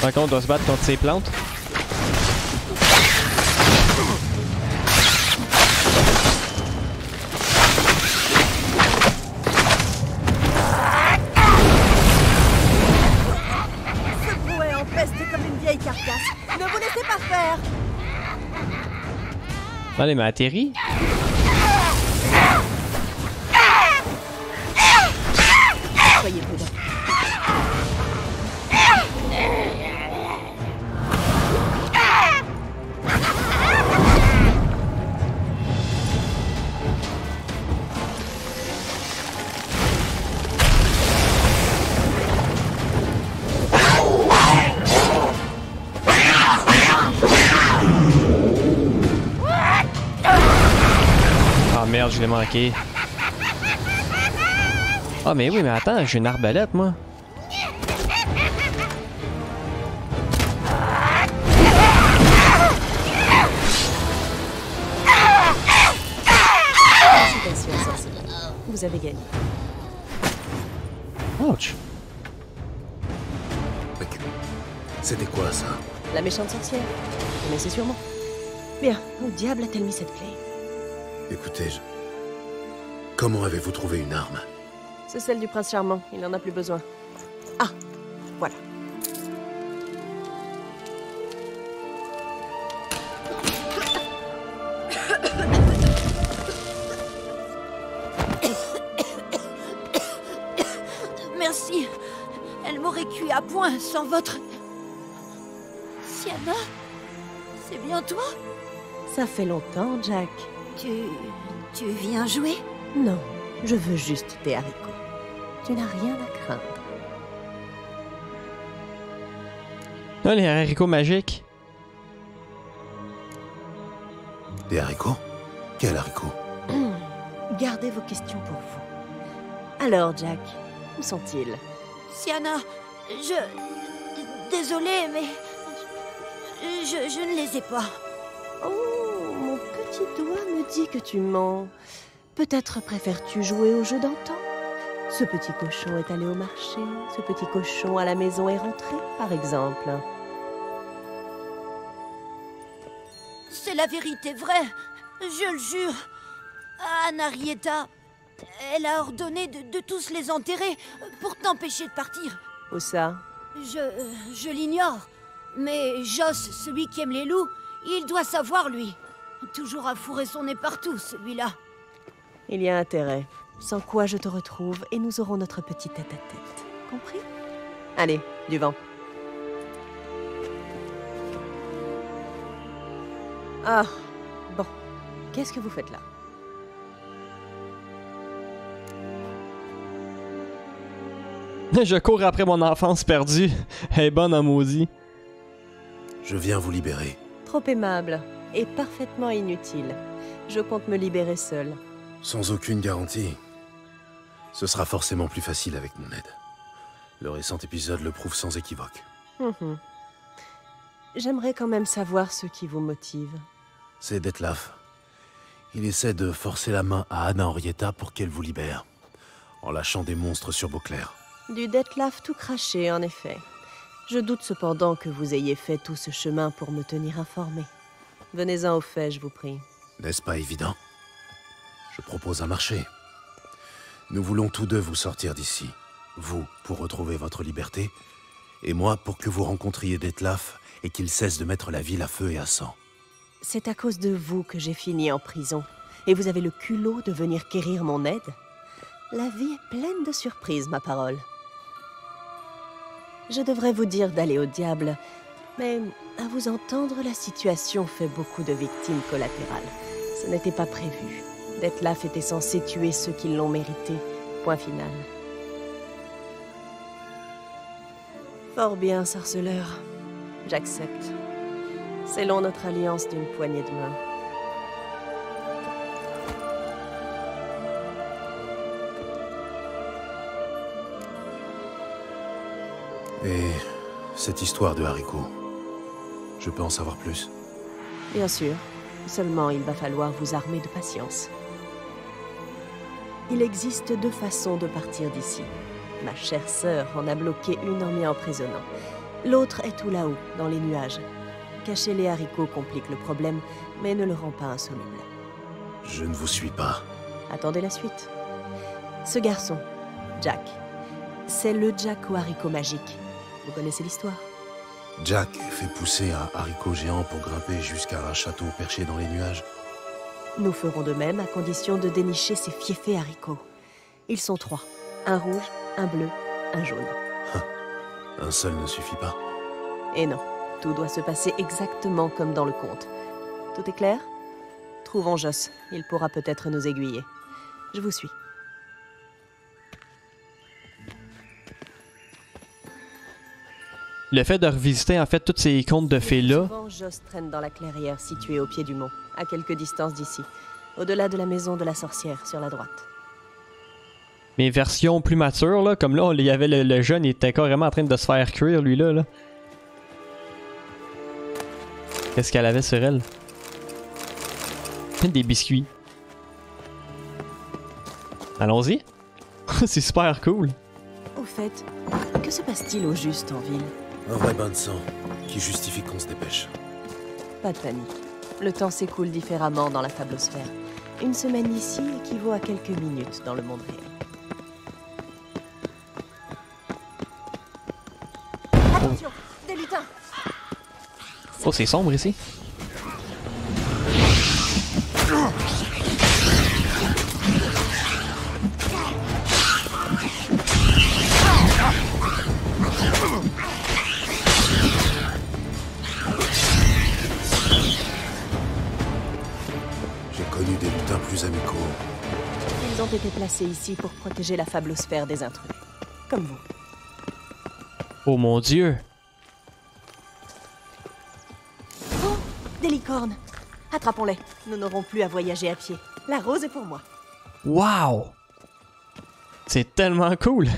Par contre, on doit se battre contre ces plantes. Allez, mais atterri. Manqué. Ah mais oui, mais attends, j'ai une arbalète, moi. Vous avez gagné. Ouch. Mais C'était quoi ça? La méchante sorcière. Vous connaissez sûrement. Bien, où diable a-t-elle mis cette clé? Écoutez, je... Comment avez-vous trouvé une arme C'est celle du prince charmant, il n'en a plus besoin. Ah, voilà. Merci. Elle m'aurait cuit à point sans votre... Sienna C'est bien toi? Ça fait longtemps, Jack. Tu... tu viens jouer? Non, je veux juste tes haricots. Tu n'as rien à craindre. Ah, les haricots magiques. Des haricots? Quel haricot Gardez vos questions pour vous. Alors, Jack, où sont-ils? Sienna, je... Désolée, mais... Je, je ne les ai pas. Oh, mon petit doigt me dit que tu mens. Peut-être préfères-tu jouer au jeu d'antan? Ce petit cochon est allé au marché, ce petit cochon à la maison est rentré, par exemple. C'est la vérité vraie. Je le jure. Anarietta, elle a ordonné de, de tous les enterrer pour t'empêcher de partir. Où ça? Je, je l'ignore. Mais Joss, celui qui aime les loups, il doit savoir, lui. Toujours à fourrer son nez partout, celui-là. Il y a intérêt. Sans quoi je te retrouve et nous aurons notre petit tête-à-tête. Compris? Allez, du vent. Ah, bon. Qu'est-ce que vous faites là? Je cours après mon enfance perdue. Elle est bonne en maudit. Je viens vous libérer. Trop aimable et parfaitement inutile. Je compte me libérer seul. Sans aucune garantie. Ce sera forcément plus facile avec mon aide. Le récent épisode le prouve sans équivoque. Mhm. J'aimerais quand même savoir ce qui vous motive. C'est Detlaf. Il essaie de forcer la main à Anna Henrietta pour qu'elle vous libère, en lâchant des monstres sur Beauclair. Du Detlaf tout craché, en effet. Je doute cependant que vous ayez fait tout ce chemin pour me tenir informé. Venez-en au fait, je vous prie. N'est-ce pas évident? Je propose un marché. Nous voulons tous deux vous sortir d'ici. Vous, pour retrouver votre liberté, et moi, pour que vous rencontriez Detlaf et qu'il cesse de mettre la ville à feu et à sang. C'est à cause de vous que j'ai fini en prison. Et vous avez le culot de venir quérir mon aide La vie est pleine de surprises, ma parole. Je devrais vous dire d'aller au diable, mais à vous entendre, la situation fait beaucoup de victimes collatérales. Ce n'était pas prévu. Detlaf était censé tuer ceux qui l'ont mérité. Point final. Fort bien, sorceleur. J'accepte. Scellons notre alliance d'une poignée de main. Et cette histoire de haricots, je peux en savoir plus? Bien sûr. Seulement, il va falloir vous armer de patience. Il existe deux façons de partir d'ici. Ma chère sœur en a bloqué une en m'y emprisonnant. L'autre est tout là-haut, dans les nuages. Cacher les haricots complique le problème, mais ne le rend pas insoluble. Je ne vous suis pas. Attendez la suite. Ce garçon, Jack, c'est le Jack aux haricots magiques. Vous connaissez l'histoire? Jack fait pousser un haricot géant pour grimper jusqu'à un château perché dans les nuages. Nous ferons de même à condition de dénicher ces fiefés haricots. Ils sont trois. Un rouge, un bleu, un jaune. Un seul ne suffit pas. Et non, tout doit se passer exactement comme dans le conte. Tout est clair? Trouvons Joss. Il pourra peut-être nous aiguiller. Je vous suis. Le fait de revisiter en fait tous ces contes de fées-là, Joss traîne dans la clairière située au pied du mont, à quelque distance d'ici, au-delà de la maison de la sorcière, sur la droite. mes versions plus matures, là, comme là, il y avait le, le jeune, il était carrément en train de se faire cuire, lui là. là. Qu'est-ce qu'elle avait sur elle? Des biscuits. Allons-y. C'est super cool. Au fait, que se passe-t-il au juste en ville? Un vrai bain de sang qui justifie qu'on se dépêche. Pas de panique. Le temps s'écoule différemment dans la fablosphère. Une semaine ici équivaut à quelques minutes dans le monde réel. Attention Des lutins Oh, c'est sombre ici. Placés ici pour protéger la fablosphère des intrus. Comme vous. Oh mon dieu. Oh Des licornes Attrapons-les. Nous n'aurons plus à voyager à pied. La rose est pour moi. Wow! C'est tellement cool!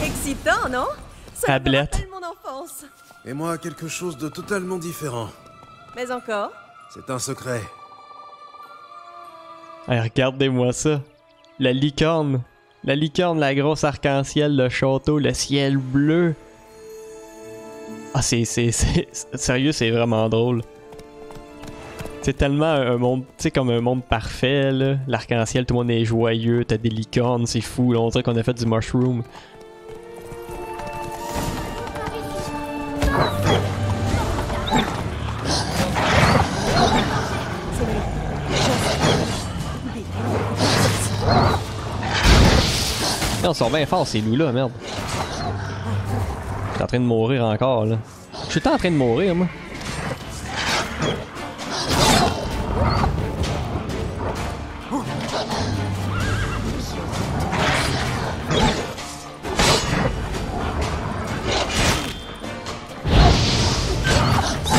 Excitant, non? Ça me Tablette. rappelle mon enfance. Et moi, quelque chose de totalement différent. Mais encore C'est un secret. Hey, regardez-moi ça. La licorne. La licorne, la grosse arc-en-ciel, le château, le ciel bleu. Ah, c'est. c'est, c'est- Sérieux, c'est vraiment drôle. C'est tellement un monde, tu sais, comme un monde parfait, là. L'arc-en-ciel, tout le monde est joyeux, t'as des licornes, c'est fou, là. On dirait qu'on a fait du mushroom. Sont bien forts ces loups-là, merde. Je en train de mourir encore, là. Je suis en train de mourir, moi.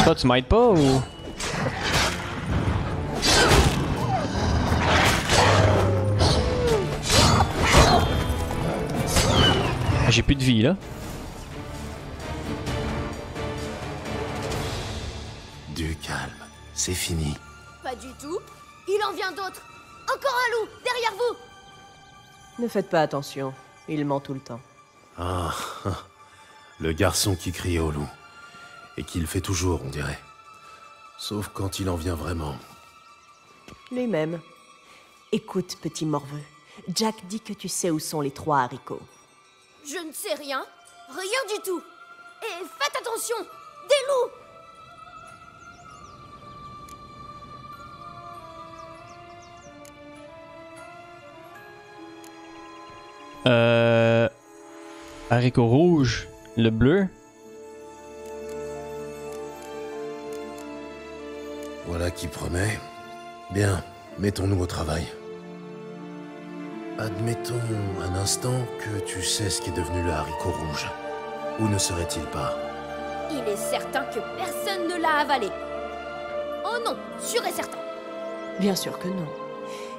Toi, tu m'aides pas ou? J'ai plus de vie là. Du calme, c'est fini. Pas du tout. Il en vient d'autres. Encore un loup, derrière vous. Ne faites pas attention, il ment tout le temps. Ah, le garçon qui crie au loup. Et qui le fait toujours, on dirait. Sauf quand il en vient vraiment. Lui-même. Écoute, petit morveux. Jack dit que tu sais où sont les trois haricots. Je ne sais rien. Rien du tout. Et faites attention. Des loups. Euh. Haricot rouge, le bleu. Voilà qui promet. Bien, mettons-nous au travail. Admettons un instant que tu sais ce qui est devenu le haricot rouge. Où ne serait-il pas? Il est certain que personne ne l'a avalé. Oh non, sûr et certain. Bien sûr que non.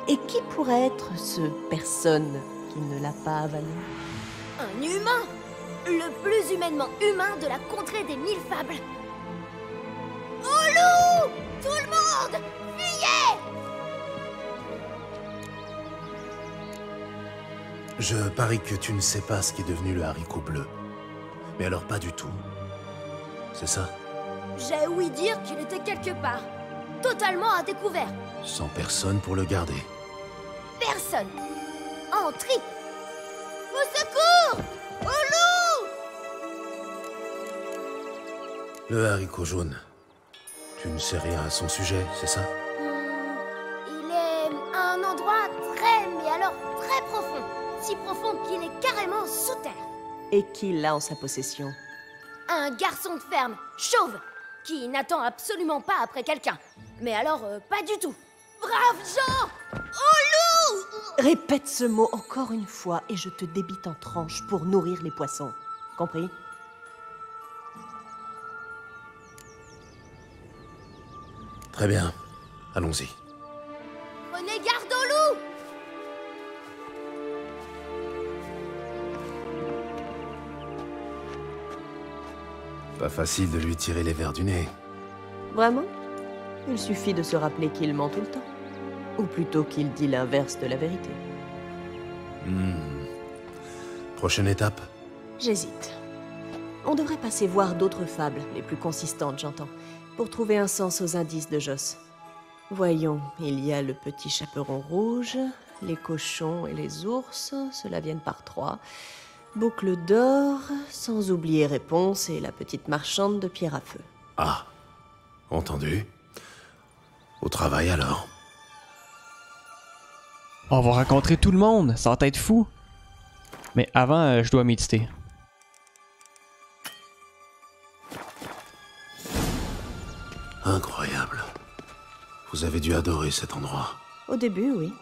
Et qui pourrait être ce personne qui ne l'a pas avalé? Un humain Le plus humainement humain de la contrée des mille fables. Au loup Tout le monde Fuyez Je parie que tu ne sais pas ce qui est devenu le haricot bleu. Mais alors pas du tout. C'est ça? J'ai ouï dire qu'il était quelque part. Totalement à découvert. Sans personne pour le garder. Personne. En tri. Au secours Au loup Le haricot jaune. Tu ne sais rien à son sujet, c'est ça? Et qui l'a en sa possession Un garçon de ferme, chauve, qui n'attend absolument pas après quelqu'un. Mais alors, euh, pas du tout. Braves gens Au loup Répète ce mot encore une fois et je te débite en tranches pour nourrir les poissons. Compris? Très bien. Allons-y. Pas facile de lui tirer les verres du nez. Vraiment? Il suffit de se rappeler qu'il ment tout le temps. Ou plutôt qu'il dit l'inverse de la vérité. Hmm. Prochaine étape? J'hésite. On devrait passer voir d'autres fables, les plus consistantes, j'entends, pour trouver un sens aux indices de Joss. Voyons, il y a le petit chaperon rouge, les cochons et les ours, cela viennent par trois. Boucle d'or, sans oublier réponse et la petite marchande de pierre à feu. Ah. Entendu. Au travail alors. On va rencontrer tout le monde, ça va être fou. Mais avant, euh, je dois méditer. Incroyable. Vous avez dû adorer cet endroit. Au début, oui.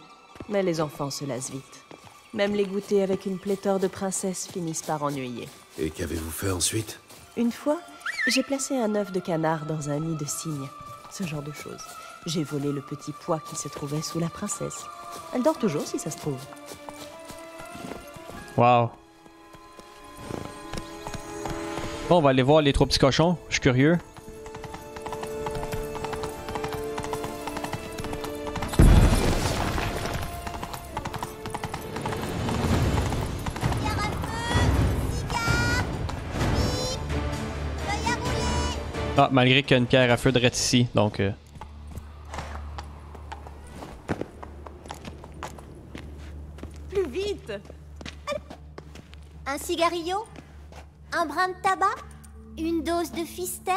Mais les enfants se lassent vite. Même les goûter avec une pléthore de princesses finissent par ennuyer. Et qu'avez-vous fait ensuite? Une fois, j'ai placé un œuf de canard dans un nid de cygne. Ce genre de choses. J'ai volé le petit pois qui se trouvait sous la princesse. Elle dort toujours si ça se trouve. Wow. Bon, on va aller voir les trois petits cochons. Je suis curieux. Ah, malgré qu'il y a une pierre à feu de ici, donc... euh, Plus vite Un cigarillo? Un brin de tabac? Une dose de fistec?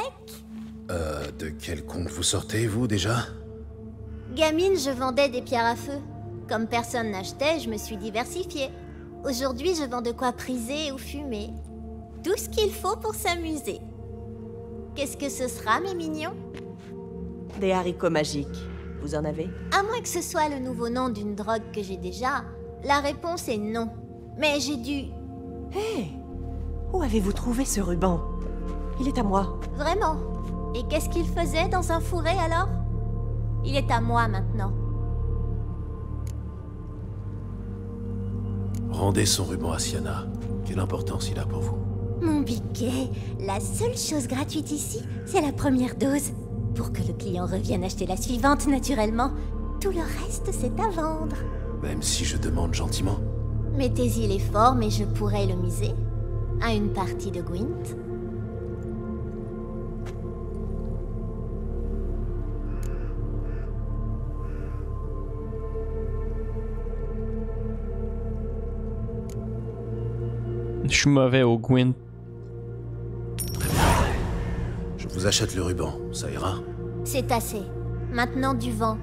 Euh, de quel compte vous sortez, vous, déjà? Gamine, je vendais des pierres à feu. Comme personne n'achetait, je me suis diversifiée. Aujourd'hui, je vends de quoi priser ou fumer. Tout ce qu'il faut pour s'amuser. Qu'est-ce que ce sera, mes mignons? Des haricots magiques. Vous en avez? À moins que ce soit le nouveau nom d'une drogue que j'ai déjà, la réponse est non. Mais j'ai dû... Hé Où avez-vous trouvé ce ruban? Il est à moi. Vraiment? Et qu'est-ce qu'il faisait dans un fourré alors? Il est à moi maintenant. Rendez son ruban à Siana. Quelle importance il a pour vous Mon biquet, la seule chose gratuite ici, c'est la première dose. Pour que le client revienne acheter la suivante naturellement, tout le reste c'est à vendre. Même si je demande gentiment. Mettez-y les formes et je pourrais le miser. À une partie de Gwent. Je suis mauvais au Gwyn. Vous achète le ruban, ça ira C'est assez. Maintenant du vent.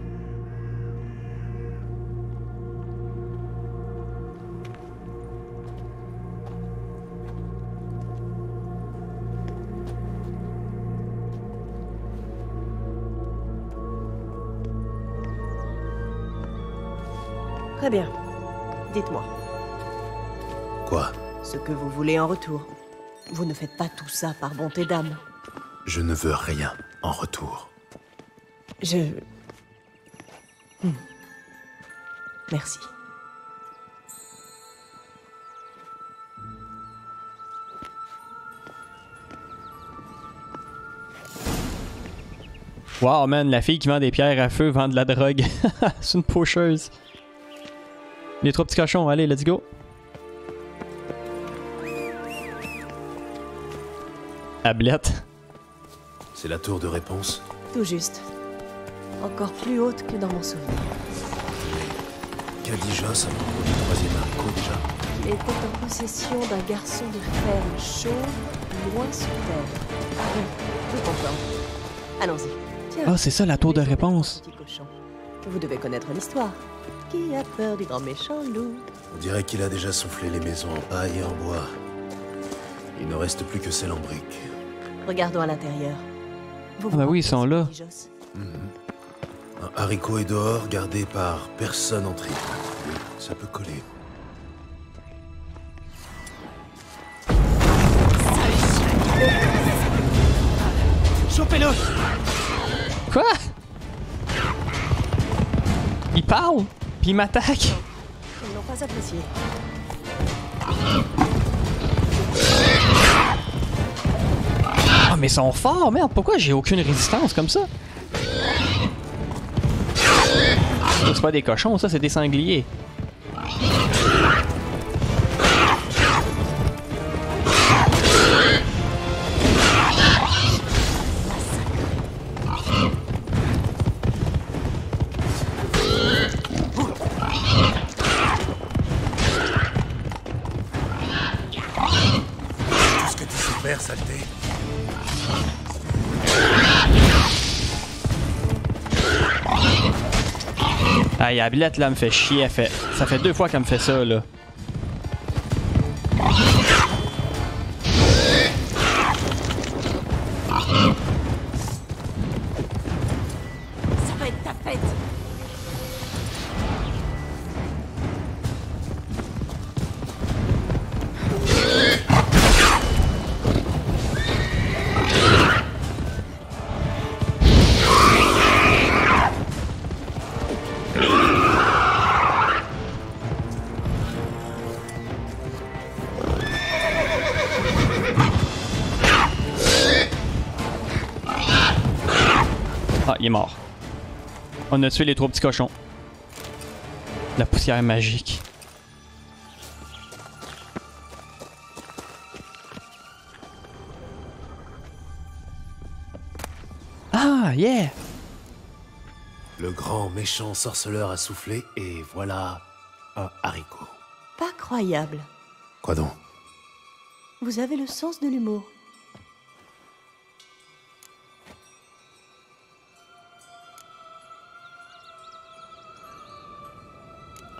Très bien. Dites-moi, Quoi? Ce que vous voulez en retour. Vous ne faites pas tout ça par bonté d'âme. Je ne veux rien en retour. Je... Hmm. Merci. Wow, man, la fille qui vend des pierres à feu vend de la drogue. C'est une pocheuse. Les trois petits cochons, allez, let's go. Tablette. C'est la tour de réponse Tout juste. Encore plus haute que dans mon souvenir. Qu'a dit Joss à propos du troisième haricot déjà Il était en possession d'un garçon de ferme chaud, loin sous terre. Bon, tout content. Allons-y. Tiens, Ah, c'est ça la tour de réponse. mon petit cochon. Vous devez connaître l'histoire. Qui a peur du grand méchant loup? On dirait qu'il a déjà soufflé les maisons en paille et en bois. Il ne reste plus que celle en briques. Regardons à l'intérieur. Vous Ah bah oui, ils sont là. Joss Un haricot est dehors, gardé par personne entrée. Ça peut coller. Chopez-le Quoi? Il parle, puis il m'attaque. Ils n'ont pas apprécié. Mais ils sont forts, merde. Pourquoi j'ai aucune résistance comme ça? C'est pas des cochons, ça, c'est des sangliers. La billette là me fait chier. Elle fait... Ça fait deux fois qu'elle me fait ça là. On a tué les trois petits cochons. La poussière magique. Ah, yeah! Le grand méchant sorceleur a soufflé et voilà un haricot. Pas croyable. Quoi donc? Vous avez le sens de l'humour.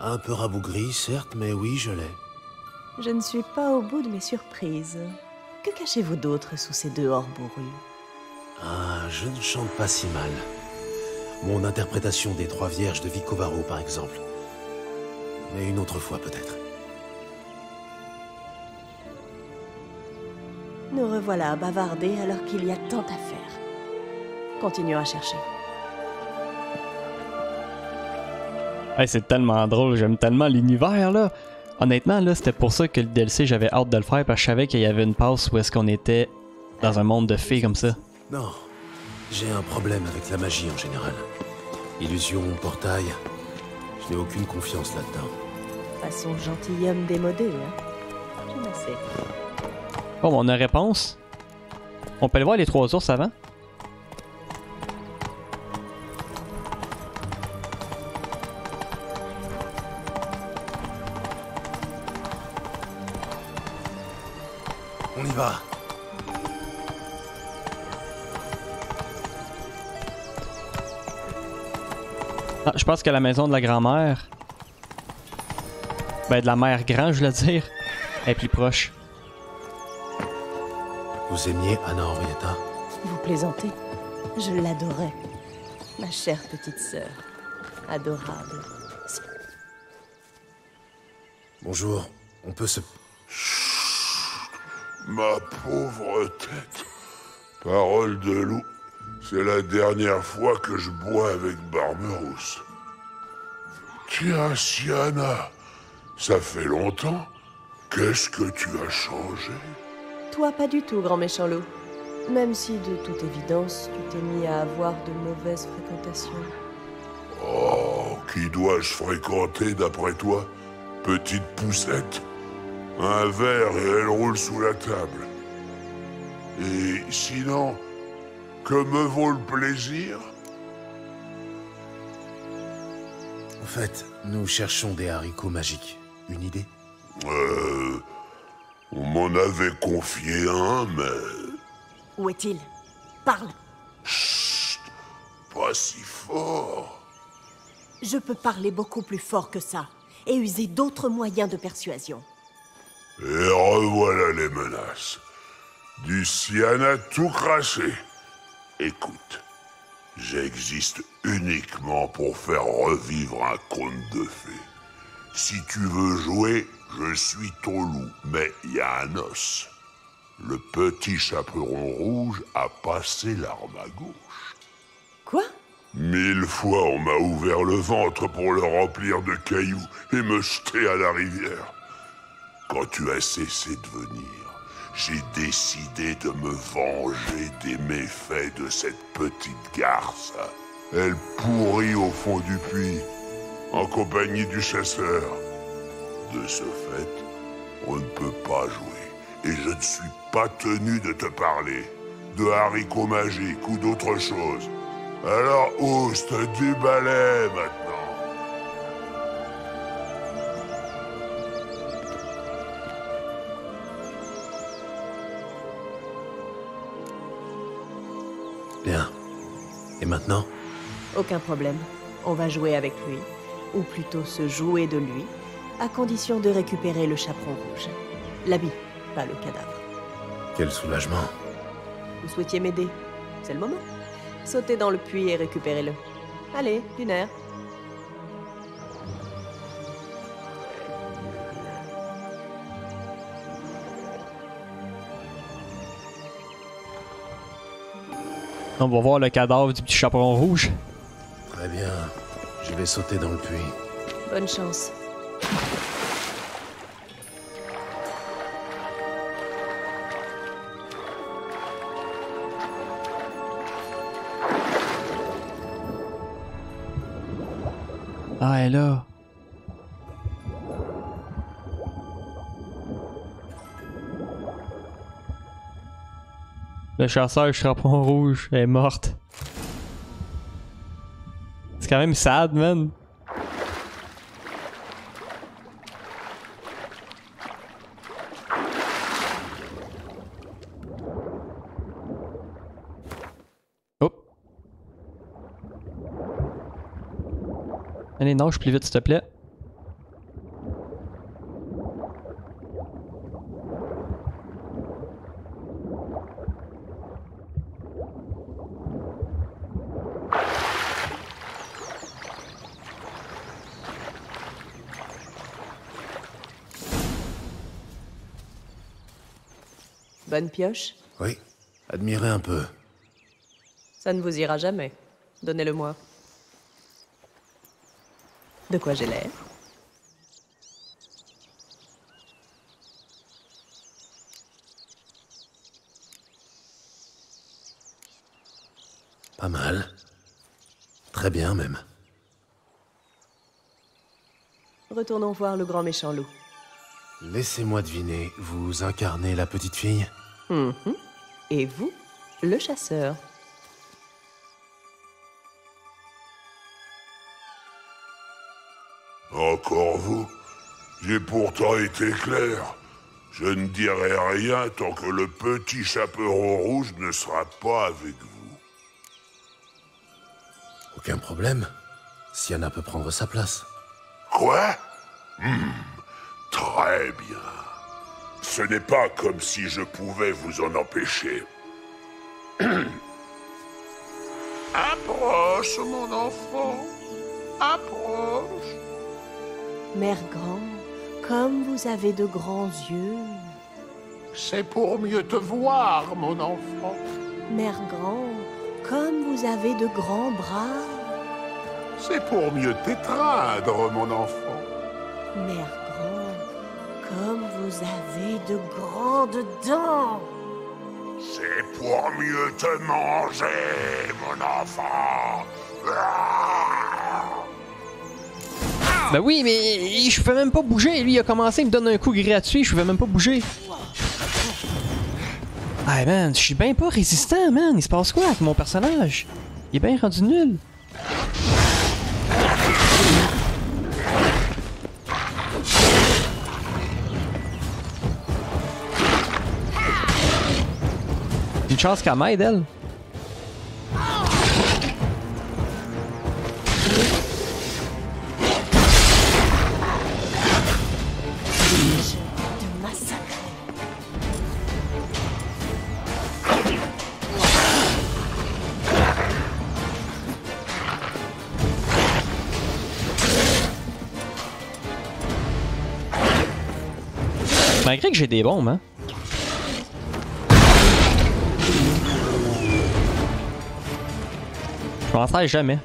Un peu rabougri, certes, mais oui, je l'ai. Je ne suis pas au bout de mes surprises. Que cachez-vous d'autre sous ces dehors bourrus Ah, je ne chante pas si mal. Mon interprétation des Trois Vierges de Vico Varro, par exemple. Mais une autre fois, peut-être. Nous revoilà à bavarder alors qu'il y a tant à faire. Continuons à chercher. Hey, c'est tellement drôle, j'aime tellement l'univers là. Honnêtement, là, c'était pour ça que le DLC, j'avais hâte de le faire parce que je savais qu'il y avait une passe où est-ce qu'on était dans un monde de fées comme ça. Non, j'ai un problème avec la magie en général. Illusion, portail, je n'ai aucune confiance là-dedans. Façon gentilhomme démodé, hein assez. Bon, on a réponse. On peut aller voir les trois ours avant? Y va. Ah, je pense que la maison de la grand-mère. Ben, de la mère grand, je veux dire. est plus proche. Vous aimiez Anna Henrietta? Vous plaisantez? Je l'adorais. Ma chère petite sœur. Adorable. Bonjour, on peut se... Ma pauvre tête. Parole de loup. C'est la dernière fois que je bois avec Barberousse. Tiens, Siana, ça fait longtemps. Qu'est-ce que tu as changé? Toi, pas du tout, grand méchant loup. Même si, de toute évidence, tu t'es mis à avoir de mauvaises fréquentations. Oh, qui dois-je fréquenter d'après toi Petite poussette? Un verre et elle roule sous la table. Et sinon, que me vaut le plaisir? En fait, nous cherchons des haricots magiques. Une idée? Euh... On m'en avait confié un, mais... Où est-il? Parle Pas si fort. Je peux parler beaucoup plus fort que ça et user d'autres moyens de persuasion. Et revoilà les menaces. Du cyanat tout craché. Écoute, j'existe uniquement pour faire revivre un conte de fées. Si tu veux jouer, je suis ton loup, mais il y a un os. Le petit chaperon rouge a passé l'arme à gauche. Quoi? Mille fois on m'a ouvert le ventre pour le remplir de cailloux et me jeter à la rivière. Quand tu as cessé de venir, j'ai décidé de me venger des méfaits de cette petite garce. Elle pourrit au fond du puits, en compagnie du chasseur. De ce fait, on ne peut pas jouer, et je ne suis pas tenu de te parler de haricots magiques ou d'autre chose. Alors oust du balai maintenant. Maintenant Aucun problème. On va jouer avec lui, ou plutôt se jouer de lui, à condition de récupérer le chaperon rouge. L'habit, pas le cadavre. Quel soulagement. Vous souhaitiez m'aider C'est le moment. Sautez dans le puits et récupérez-le. Allez, lunaire. On va voir le cadavre du petit chaperon rouge. Très bien. Je vais sauter dans le puits. Bonne chance. Ah, elle est là. Le chasseur chaperon rouge est morte. C'est quand même sad, man. Oh. Allez, nage plus vite, s'il te plaît. Pioche? Oui, admirez un peu. Ça ne vous ira jamais. Donnez-le-moi. De quoi j'ai l'air? Pas mal. Très bien même. Retournons voir le grand méchant loup. Laissez-moi deviner, vous incarnez la petite fille? Mhm. Et vous, le chasseur. Encore vous? J'ai pourtant été clair. Je ne dirai rien tant que le petit chaperon rouge ne sera pas avec vous. Aucun problème. Siana peut prendre sa place. Quoi? Hmm, Très bien. Ce n'est pas comme si je pouvais vous en empêcher. Approche, mon enfant. Approche. Mère Grand, comme vous avez de grands yeux. C'est pour mieux te voir, mon enfant. Mère Grand, comme vous avez de grands bras. C'est pour mieux t'étreindre, mon enfant. Mère Grand, comme vous avez de grandes dents. C'est pour mieux te manger, mon enfant. Ah Ben oui, mais je pouvais même pas bouger. Lui, il a commencé, il me donne un coup gratuit, je pouvais même pas bouger. Ah man, je suis bien pas résistant, man. Il se passe quoi avec mon personnage? Il est bien rendu nul. Chance qu'elle m'aide, elle. Malgré que j'ai des bombes, hein. Je m'en sers jamais.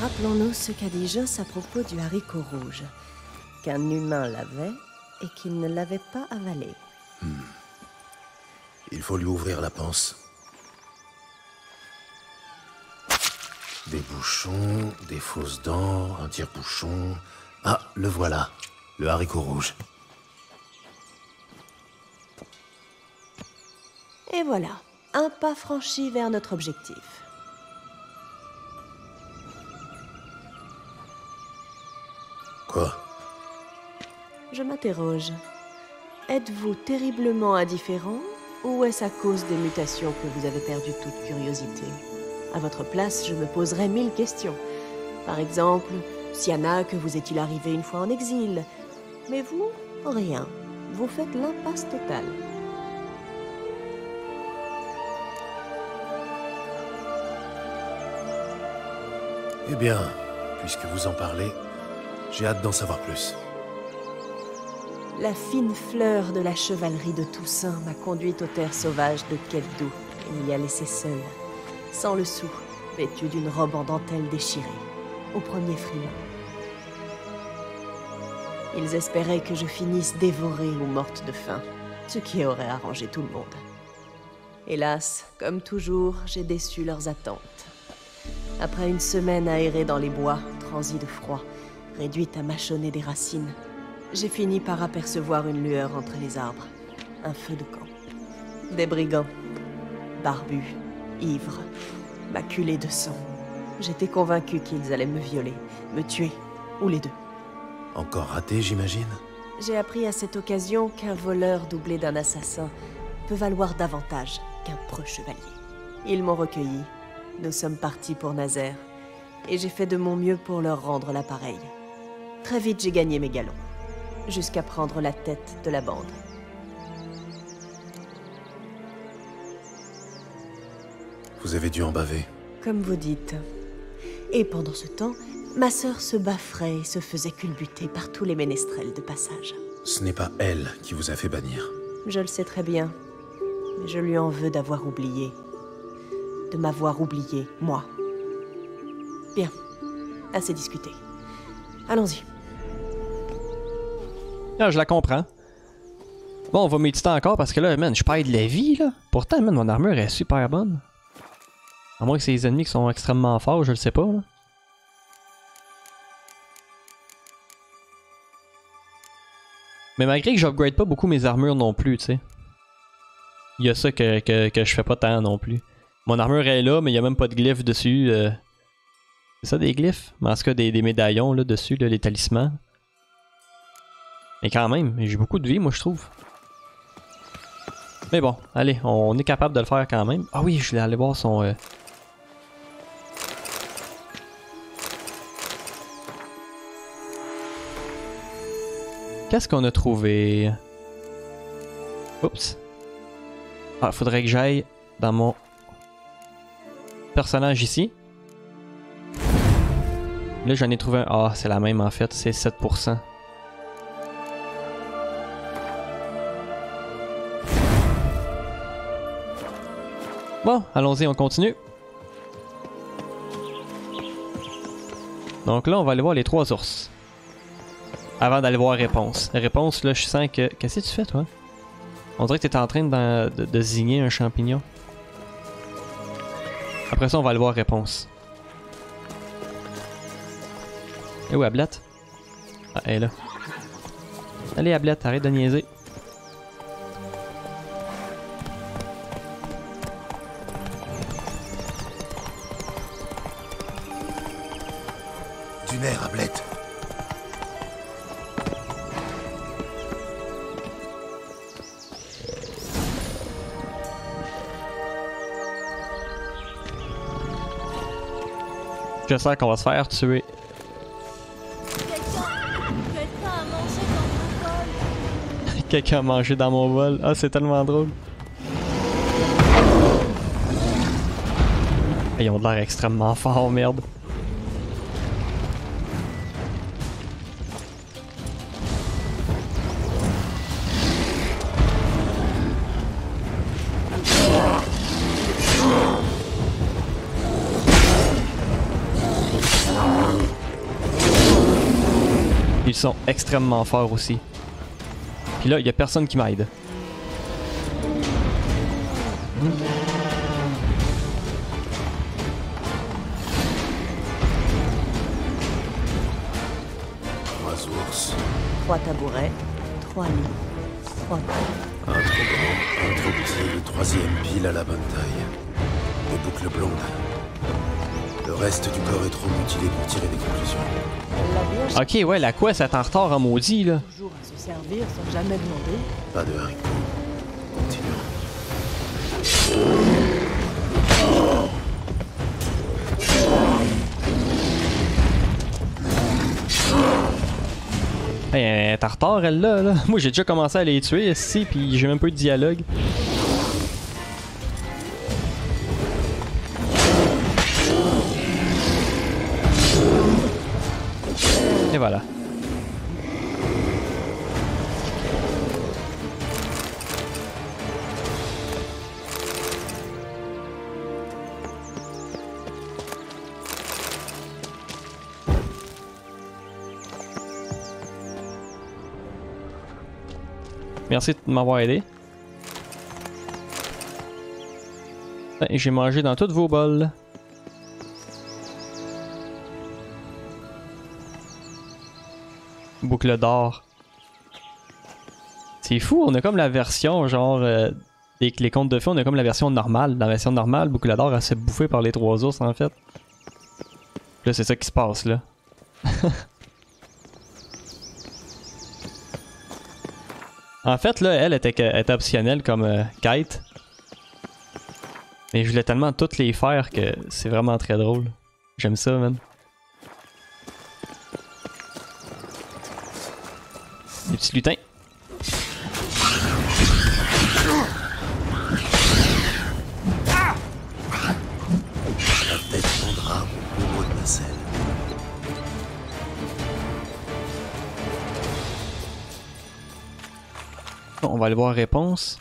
Rappelons-nous ce qu'a dit Joss à propos du haricot rouge. Qu'un humain l'avait et qu'il ne l'avait pas avalé. Il faut lui ouvrir la panse. Des bouchons, des fausses dents, un tire-bouchon. Ah, le voilà. Le haricot rouge. Et voilà, un pas franchi vers notre objectif. Quoi Je m'interroge. Êtes-vous terriblement indifférent ou est-ce à cause des mutations que vous avez perdu toute curiosité? À votre place, je me poserais mille questions. Par exemple, Siana, que vous est-il arrivé une fois en exil? Mais vous, rien. Vous faites l'impasse totale. Eh bien, puisque vous en parlez, j'ai hâte d'en savoir plus. La fine fleur de la chevalerie de Toussaint m'a conduite aux terres sauvages de Keddu et m'y a laissé seule, sans le sou, vêtue d'une robe en dentelle déchirée, au premier frilon. Ils espéraient que je finisse dévorée ou morte de faim, ce qui aurait arrangé tout le monde. Hélas, comme toujours, j'ai déçu leurs attentes. Après une semaine aérée dans les bois, transie de froid, réduite à mâchonner des racines, j'ai fini par apercevoir une lueur entre les arbres. Un feu de camp. Des brigands. Barbus, ivres, maculés de sang. J'étais convaincu qu'ils allaient me violer, me tuer, ou les deux. Encore raté, j'imagine? J'ai appris à cette occasion qu'un voleur doublé d'un assassin peut valoir davantage qu'un preux chevalier. Ils m'ont recueilli. Nous sommes partis pour Nazaire. Et j'ai fait de mon mieux pour leur rendre l'appareil. Très vite, j'ai gagné mes galons. Jusqu'à prendre la tête de la bande. Vous avez dû en baver. Comme vous dites. Et pendant ce temps, ma sœur se baffrait et se faisait culbuter par tous les ménestrels de passage. Ce n'est pas elle qui vous a fait bannir. Je le sais très bien. Mais je lui en veux d'avoir oublié. De m'avoir oublié, moi. Bien. Assez discuté. Allons-y. Ah, je la comprends. Bon, on va méditer encore parce que là, man, je perds de la vie, là. Pourtant, man, mon armure est super bonne. À moins que c'est ennemis qui sont extrêmement forts, je le sais pas. Mais malgré que j'upgrade pas beaucoup mes armures non plus, tu sais. Il y a ça que, que, je fais pas tant non plus. Mon armure est là, mais il y a même pas de glyphes dessus. Euh... C'est ça des glyphes? Mais en tout cas, des, des médaillons là, dessus, là, les talismans. Mais quand même, j'ai beaucoup de vie, moi, je trouve. Mais bon, allez, on est capable de le faire quand même. Ah oui, je vais aller voir son... Euh... Qu'est-ce qu'on a trouvé? Oups. Ah, faudrait que j'aille dans mon personnage ici. Là, j'en ai trouvé un. Ah, c'est la même en fait, c'est 7%. Bon, allons-y, on continue. Donc là, on va aller voir les trois ours. Avant d'aller voir réponse. Réponse, là, je sens que... Qu'est-ce que tu fais, toi? On dirait que t'es en train de, de, de zigner un champignon. Après ça, on va aller voir réponse. Et où Ablette? Ah, elle est là. Allez, Ablette, arrête de niaiser. Du nerf, Ablette. Je sens qu'on va se faire tuer. Quelqu'un a mangé dans mon bol. Ah, c'est tellement drôle. Ils ont de l'air extrêmement forts, merde. Ils sont extrêmement forts aussi. Puis là, il y a personne qui m'aide. Trois ours. Trois tabourets, trois lits, Ok, ouais, la quest est en retard en maudit, là. Toujours à se servir sans jamais demander. Pas de haricots. Continuons. Hey, elle est en retard, elle, là. là. Moi, j'ai déjà commencé à les tuer ici, puis j'ai même pas eu de dialogue. Merci de m'avoir aidé. J'ai mangé dans tous vos bols. Boucle d'or. C'est fou, on a comme la version genre euh, les contes de fées, on a comme la version normale. Dans la version normale, Boucle d'or elle se bouffée par les trois ours en fait. Là c'est ça qui se passe là. En fait, là, elle était, optionnelle comme euh, quête. Mais je voulais tellement toutes les faire que c'est vraiment très drôle. J'aime ça, man. Les petits lutins. Va aller voir réponse.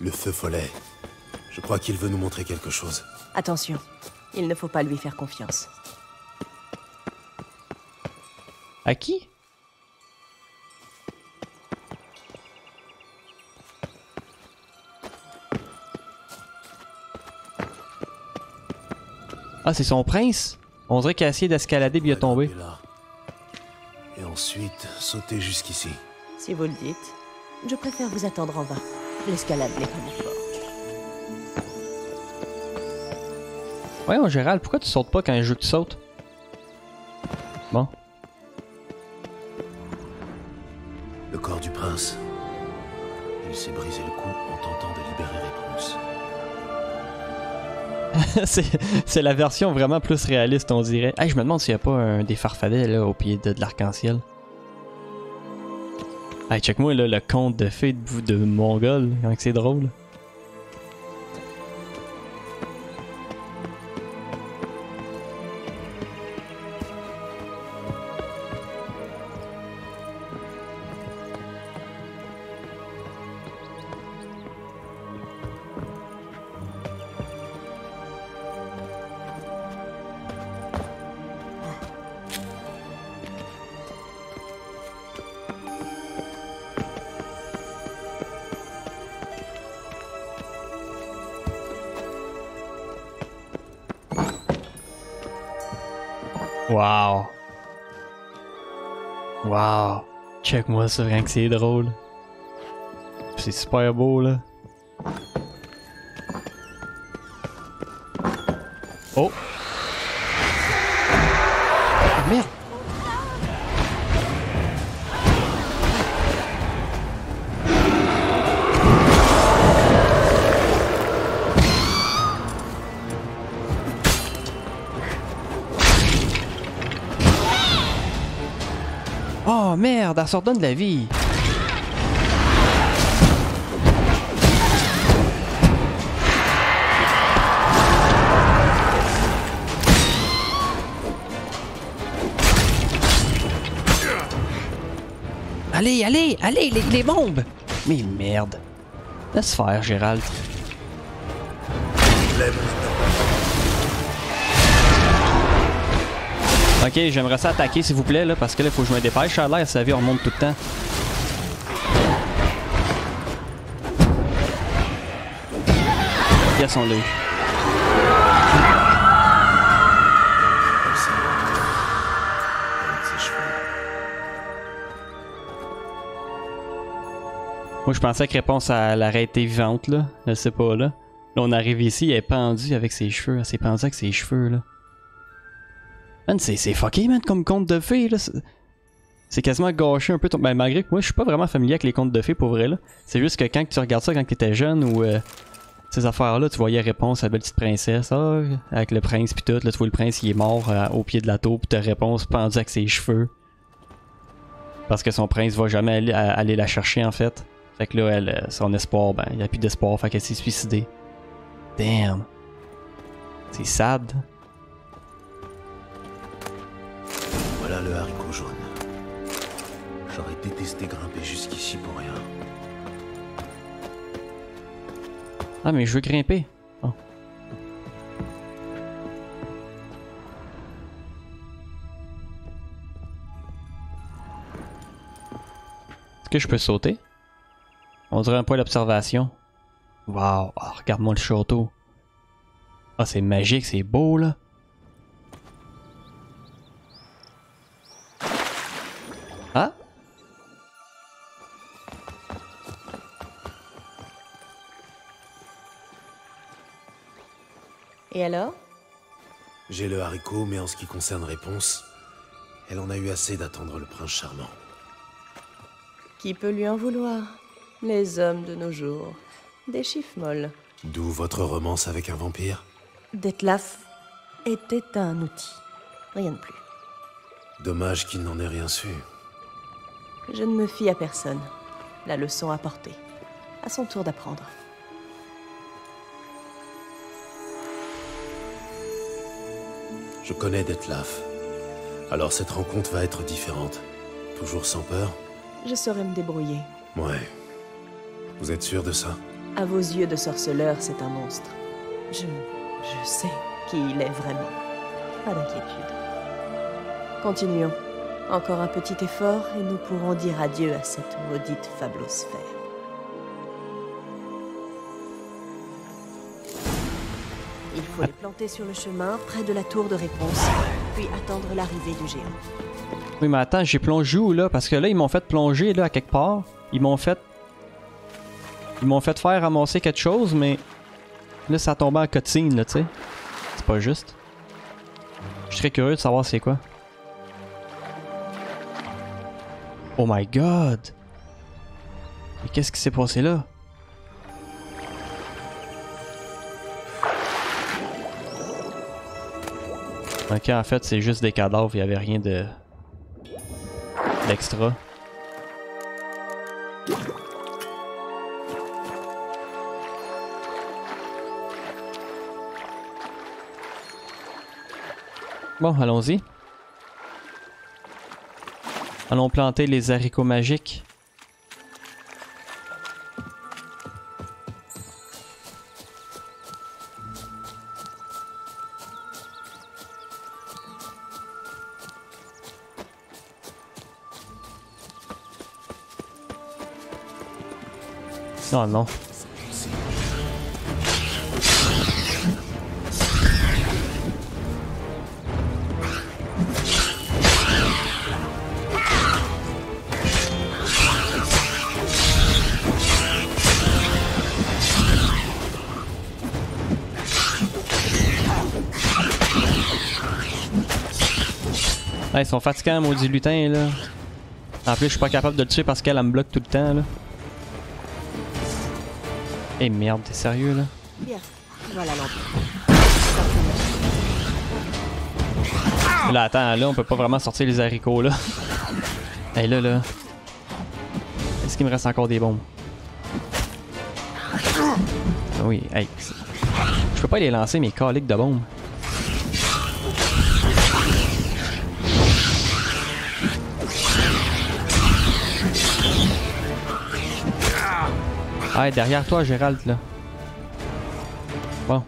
Le feu follet. Je crois qu'il veut nous montrer quelque chose. Attention, il ne faut pas lui faire confiance. À qui? Ah, c'est son prince? On dirait qu'il a essayé d'escalader puis il est tombé. Là. Et ensuite, sauter jusqu'ici. Si vous le dites, je préfère vous attendre en bas. L'escalade n'est pas mon fort. Voyons, Gérald, pourquoi tu sautes pas quand je veux que tu sautes? Bon. Le corps du prince. Il s'est brisé le cou en tentant de libérer Réponse. c'est la version vraiment plus réaliste, on dirait. Hey, je me demande s'il y a pas un des farfadets là, au pied de, l'arc-en-ciel. Hey, check-moi le conte de fées de, de Mongol, que c'est drôle. Wow. Wow. Check-moi ça, rien que c'est drôle. C'est super beau, là. Oh! Se redonne de la vie. Allez, allez, allez, les, les bombes! Mais merde. Laisse faire, Gérald. Ok, j'aimerais ça attaquer s'il vous plaît là parce que là il faut que je me dépêche. Ça a l'air, sa vie on remonte tout le temps. Yes, on l'a eu. Moi je pensais que réponse à l'arrêt était vivante là. Je sais pas là. Là on arrive ici, elle est pendue avec ses cheveux. Elle s'est pendue avec ses cheveux là. Man, c'est fucké man comme conte de fées là. C'est- quasiment gâché un peu ton. Ben, malgré que moi je suis pas vraiment familier avec les contes de fées pour vrai là. C'est juste que quand tu regardes ça quand t'étais jeune ou euh, ces affaires-là, tu voyais réponse à la belle petite princesse, ah, avec le prince pis tout, là tu vois le prince il est mort euh, au pied de la tour pis t'as réponse pendue avec ses cheveux. Parce que son prince va jamais aller la chercher en fait. Fait que là, elle, euh, son espoir, ben, il a plus d'espoir, fait qu'elle s'est suicidée. Damn. C'est sad. Le haricot jaune. J'aurais détesté grimper jusqu'ici pour rien. Ah, mais je veux grimper. Oh. Est-ce que je peux sauter? On dirait un point d'observation. Waouh, ah, regarde-moi le château. Ah, c'est magique, c'est beau là. Et alors? J'ai le haricot, mais en ce qui concerne réponse, elle en a eu assez d'attendre le prince charmant. Qui peut lui en vouloir? Les hommes de nos jours. Des chiffres molles. D'où votre romance avec un vampire? Detlaf était un outil. Rien de plus. Dommage qu'il n'en ait rien su. Je ne me fie à personne. La leçon apportée. À son tour d'apprendre. Je connais Detlaf. Alors cette rencontre va être différente. Toujours sans peur? Je saurais me débrouiller. Ouais. Vous êtes sûr de ça? À vos yeux de sorceleur, c'est un monstre. Je... je sais qui il est vraiment. Pas d'inquiétude. Continuons. Encore un petit effort et nous pourrons dire adieu à cette maudite fablosphère. Faut les planter sur le chemin, près de la tour de réponse, puis attendre l'arrivée du géant. Oui, mais attends, j'ai plongé où là? Parce que là, ils m'ont fait plonger là à quelque part. Ils m'ont fait. Ils m'ont fait faire ramasser quelque chose, mais. Là, ça tombé en cutscene là, tu sais. C'est pas juste. Je serais curieux de savoir c'est quoi. Oh my god! Mais qu'est-ce qui s'est passé là? Ok, en fait, c'est juste des cadavres, il y avait rien de. d'extra. Bon, allons-y. Allons planter les haricots magiques. Non, non. Ah, ils sont fatigants, maudit lutin, là. En plus, je suis pas capable de le tuer parce qu'elle elle me bloque tout le temps, là. Eh merde, t'es sérieux, là? Bien, voilà l'entrée. Là, attends, là, on peut pas vraiment sortir les haricots, là. hey, là, là. Est-ce qu'il me reste encore des bombes? Ah oui, hey. Je peux pas les lancer, mes caliques de bombes. Ah, derrière toi, Gérald, là. Bon.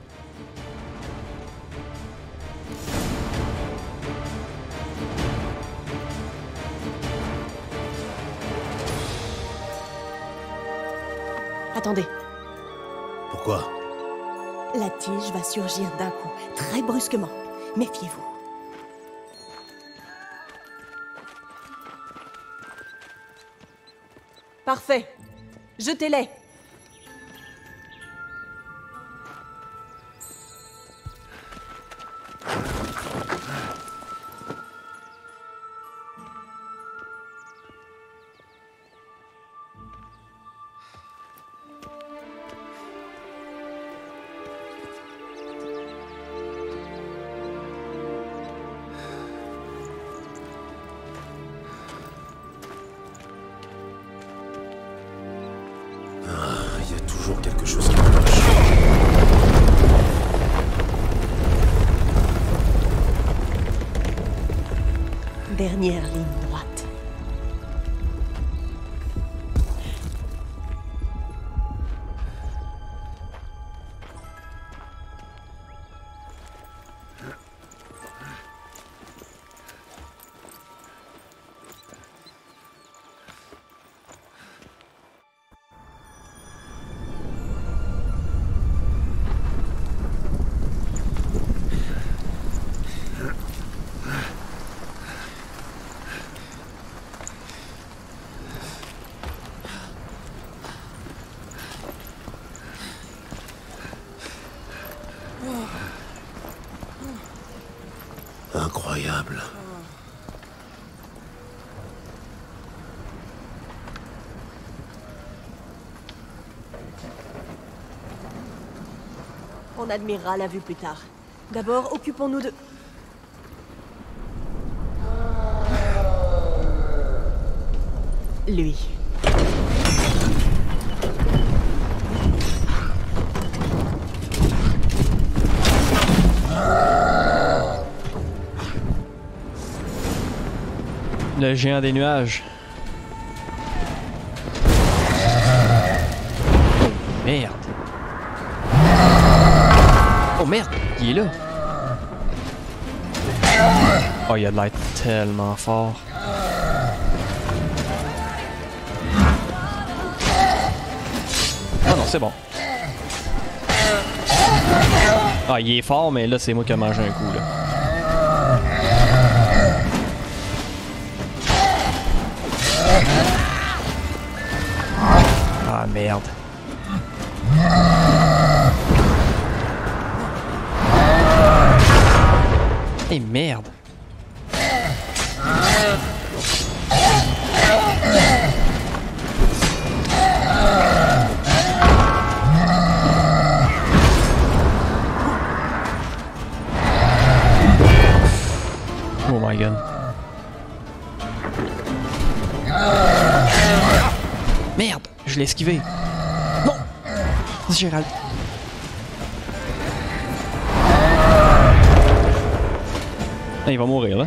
Attendez, Pourquoi? La tige va surgir d'un coup, très brusquement. Méfiez-vous. Parfait. Jetez-les. On admirera la vue plus tard. D'abord, occupons-nous de... Lui. Le géant des nuages. Merde, il est là. Oh, il a de l'air tellement fort. Ah non, c'est bon. Ah, il est fort, mais là, c'est moi qui ai mangé un coup, là. Ah, merde. Eh merde. Oh my god. Merde, je l'ai esquivé. Non Gérald. Ah, il va mourir là.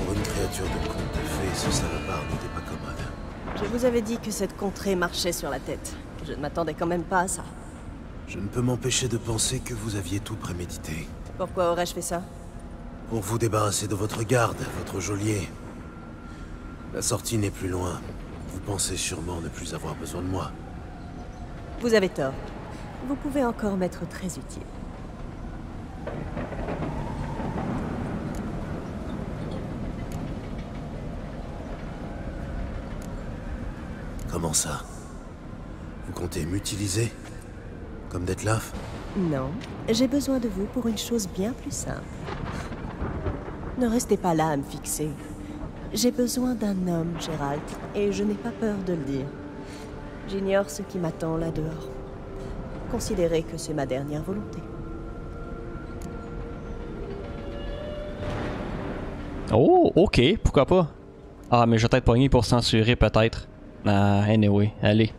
Pour une créature de conte de fées, ce salopard n'était pas commode. Je vous avais dit que cette contrée marchait sur la tête. Je ne m'attendais quand même pas à ça. Je ne peux m'empêcher de penser que vous aviez tout prémédité. Pourquoi aurais-je fait ça? Pour vous débarrasser de votre garde, votre geôlier. La sortie n'est plus loin. Vous pensez sûrement ne plus avoir besoin de moi. Vous avez tort. Vous pouvez encore m'être très utile. Comment ça? Vous comptez m'utiliser? Comme Detlaf Non, j'ai besoin de vous pour une chose bien plus simple. Ne restez pas là à me fixer. J'ai besoin d'un homme, Gérald, et je n'ai pas peur de le dire. J'ignore ce qui m'attend là dehors. Considérez que c'est ma dernière volonté. Oh, ok, pourquoi pas. Ah, mais je vais peut-être pogner pour censurer, peut-être. Ah, anyway, allez.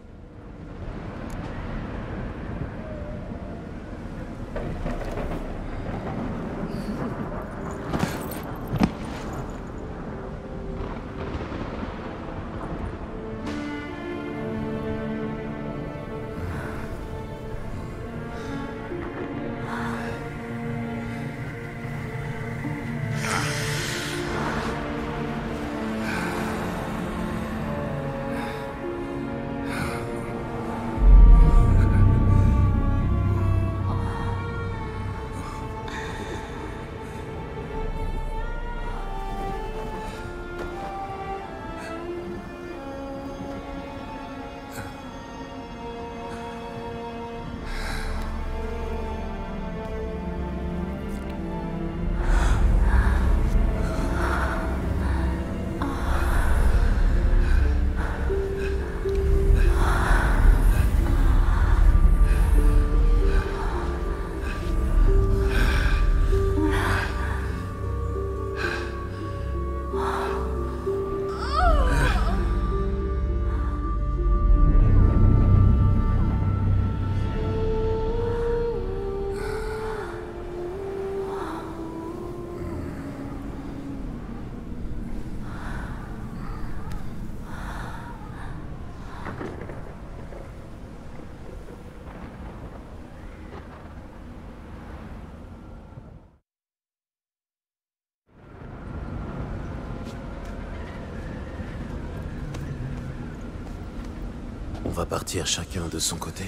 Va partir chacun de son côté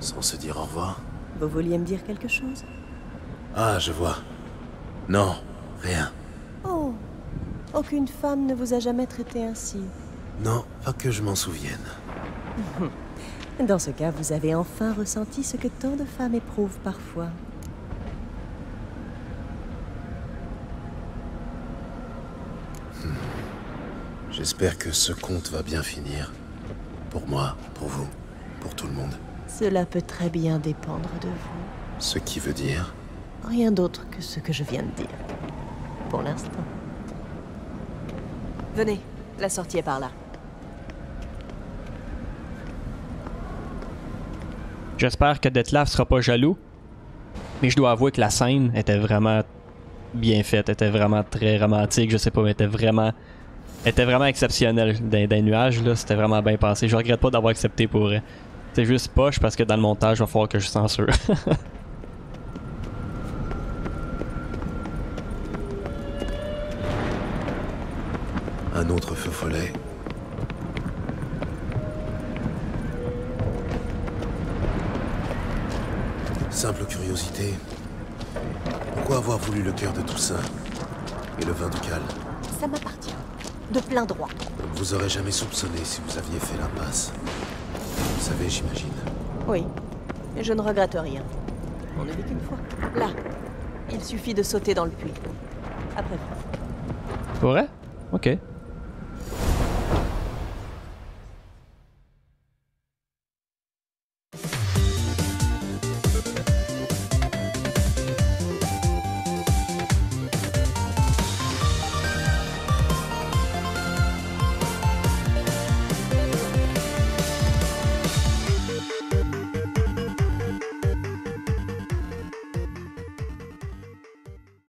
Sans se dire au revoir Vous vouliez me dire quelque chose? Ah, je vois. Non, rien. Oh Aucune femme ne vous a jamais traité ainsi. Non, pas que je m'en souvienne. Dans ce cas, vous avez enfin ressenti ce que tant de femmes éprouvent parfois. J'espère que ce conte va bien finir. Pour moi, pour vous, pour tout le monde. Cela peut très bien dépendre de vous. Ce qui veut dire? Rien d'autre que ce que je viens de dire. Pour l'instant. Venez, la sortie est par là. J'espère que Detlaf sera pas jaloux. Mais je dois avouer que la scène était vraiment bien faite, était vraiment très romantique, je sais pas, mais était vraiment était vraiment exceptionnelle dans, dans les nuages là, c'était vraiment bien pensé. Je regrette pas d'avoir accepté pour elle. C'est juste poche parce que dans le montage, il va falloir que je censure. Un autre feu follet. Simple curiosité. Pourquoi avoir voulu le cœur de Toussaint et le vin du Cal Ça m'appartient. De plein droit. On ne vous aurait jamais soupçonné si vous aviez fait l'impasse. Vous savez, j'imagine. Oui. Je ne regrette rien. On ne vit qu'une fois. Là. Il suffit de sauter dans le puits. Après vous. Pour vrai? Ok.